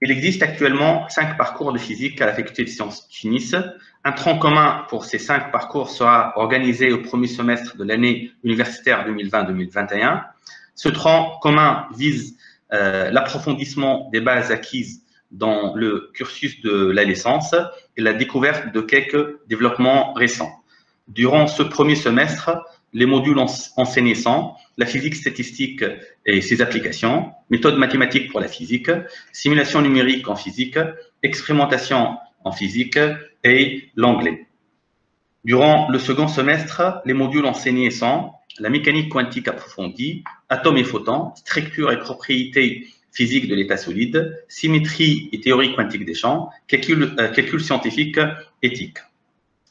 Il existe actuellement cinq parcours de physique à la faculté de sciences Tunis. Un tronc commun pour ces cinq parcours sera organisé au premier semestre de l'année universitaire 2020-2021. Ce tronc commun vise euh, l'approfondissement des bases acquises dans le cursus de la licence et la découverte de quelques développements récents. Durant ce premier semestre, les modules enseignés sont la physique statistique et ses applications, méthode mathématique pour la physique, simulation numérique en physique, expérimentation en physique et l'anglais. Durant le second semestre, les modules enseignés sont la mécanique quantique approfondie, atomes et photons, structure et propriétés physiques de l'état solide, symétrie et théorie quantique des champs, calcul, euh, calcul scientifique éthique.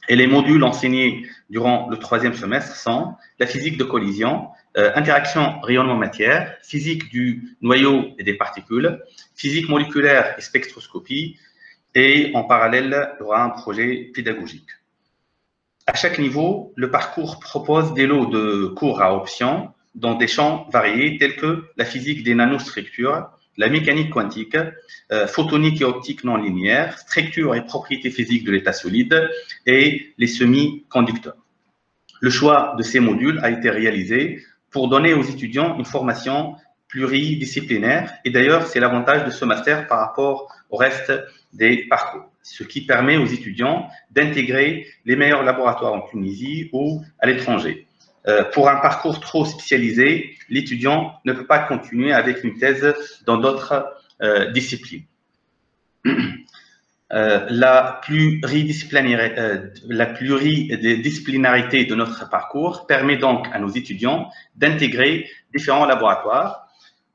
Et les modules enseignés durant le troisième semestre sont la physique de collision, euh, interaction rayonnement-matière, physique du noyau et des particules, physique moléculaire et spectroscopie, et en parallèle, il y aura un projet pédagogique. À chaque niveau, le parcours propose des lots de cours à option dans des champs variés tels que la physique des nanostructures, la mécanique quantique, euh, photonique et optique non linéaire, structure et propriétés physiques de l'état solide et les semi-conducteurs. Le choix de ces modules a été réalisé pour donner aux étudiants une formation pluridisciplinaire et d'ailleurs c'est l'avantage de ce master par rapport au reste des parcours, ce qui permet aux étudiants d'intégrer les meilleurs laboratoires en Tunisie ou à l'étranger. Euh, pour un parcours trop spécialisé, l'étudiant ne peut pas continuer avec une thèse dans d'autres euh, disciplines. Euh, la, la pluridisciplinarité de notre parcours permet donc à nos étudiants d'intégrer différents laboratoires,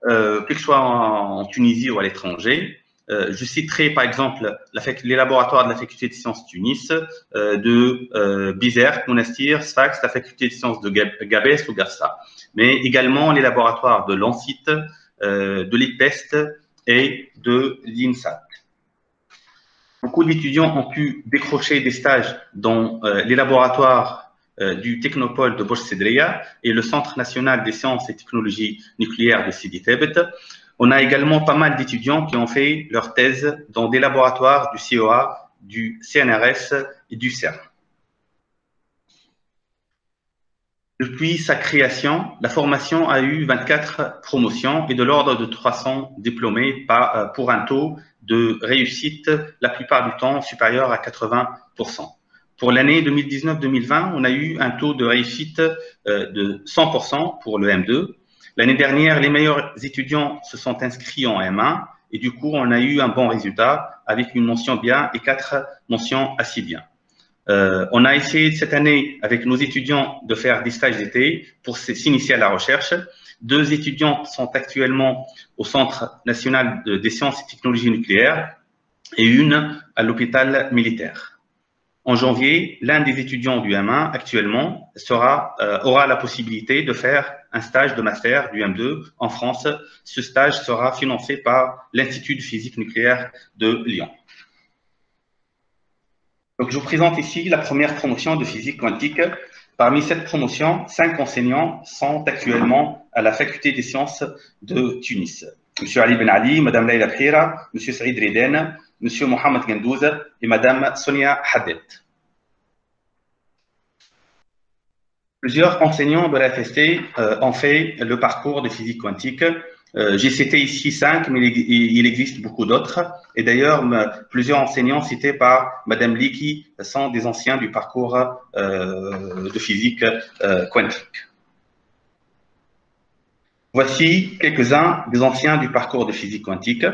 que ce soit en Tunisie ou à l'étranger, je citerai par exemple les laboratoires de la faculté de sciences Tunis, euh, de euh, Bizerte, Monastir, Sfax, la faculté de sciences de Gabès ou Garça, mais également les laboratoires de l'ANCIT, de l'IPEST et de l'INSAT. Beaucoup d'étudiants ont pu décrocher des stages dans les laboratoires du Technopole de Bosch Sedreya et le Centre national des sciences et technologies nucléaires de Sidi Tebet, on a également pas mal d'étudiants qui ont fait leur thèse dans des laboratoires du COA, du CNRS et du CERN. Depuis sa création, la formation a eu 24 promotions et de l'ordre de 300 diplômés euh, pour un taux de réussite la plupart du temps supérieur à 80%. Pour l'année 2019-2020, on a eu un taux de réussite euh, de 100% pour le M2 L'année dernière, les meilleurs étudiants se sont inscrits en M1 et du coup, on a eu un bon résultat avec une mention bien et quatre mentions assez bien. Euh, on a essayé cette année avec nos étudiants de faire des stages d'été pour s'initier à la recherche. Deux étudiants sont actuellement au Centre national des sciences et technologies nucléaires et une à l'hôpital militaire. En janvier, l'un des étudiants du M1 actuellement euh, aura la possibilité de faire un stage de master du M2 en France. Ce stage sera financé par l'Institut de physique nucléaire de Lyon. Donc, je vous présente ici la première promotion de physique quantique. Parmi cette promotion, cinq enseignants sont actuellement à la faculté des sciences de Tunis. Monsieur Ali Ben Ali, Madame Leila Khira, Monsieur Saïd Riden, Monsieur Mohamed Gendouz et Madame Sonia Hadet. Plusieurs enseignants de la FST euh, ont fait le parcours de physique quantique. Euh, J'ai cité ici cinq, mais il, existe beaucoup d'autres. Et d'ailleurs, plusieurs enseignants cités par Madame Liki sont des anciens du parcours euh, de physique quantique. Voici quelques-uns des anciens du parcours de physique quantique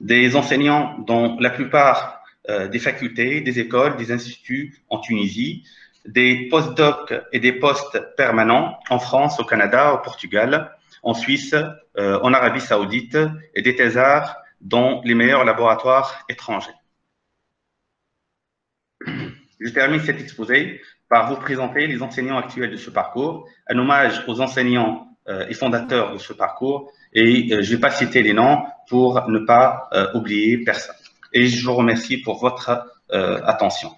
des enseignants dans la plupart des facultés, des écoles, des instituts en Tunisie, des post-docs et des postes permanents en France, au Canada, au Portugal. en Suisse, euh, en Arabie Saoudite et des thésards dans les meilleurs laboratoires étrangers. Je termine cet exposé par vous présenter les enseignants actuels de ce parcours, un hommage aux enseignants euh, et fondateurs de ce parcours, et euh, je ne vais pas citer les noms pour ne pas oublier personne. Et je vous remercie pour votre attention.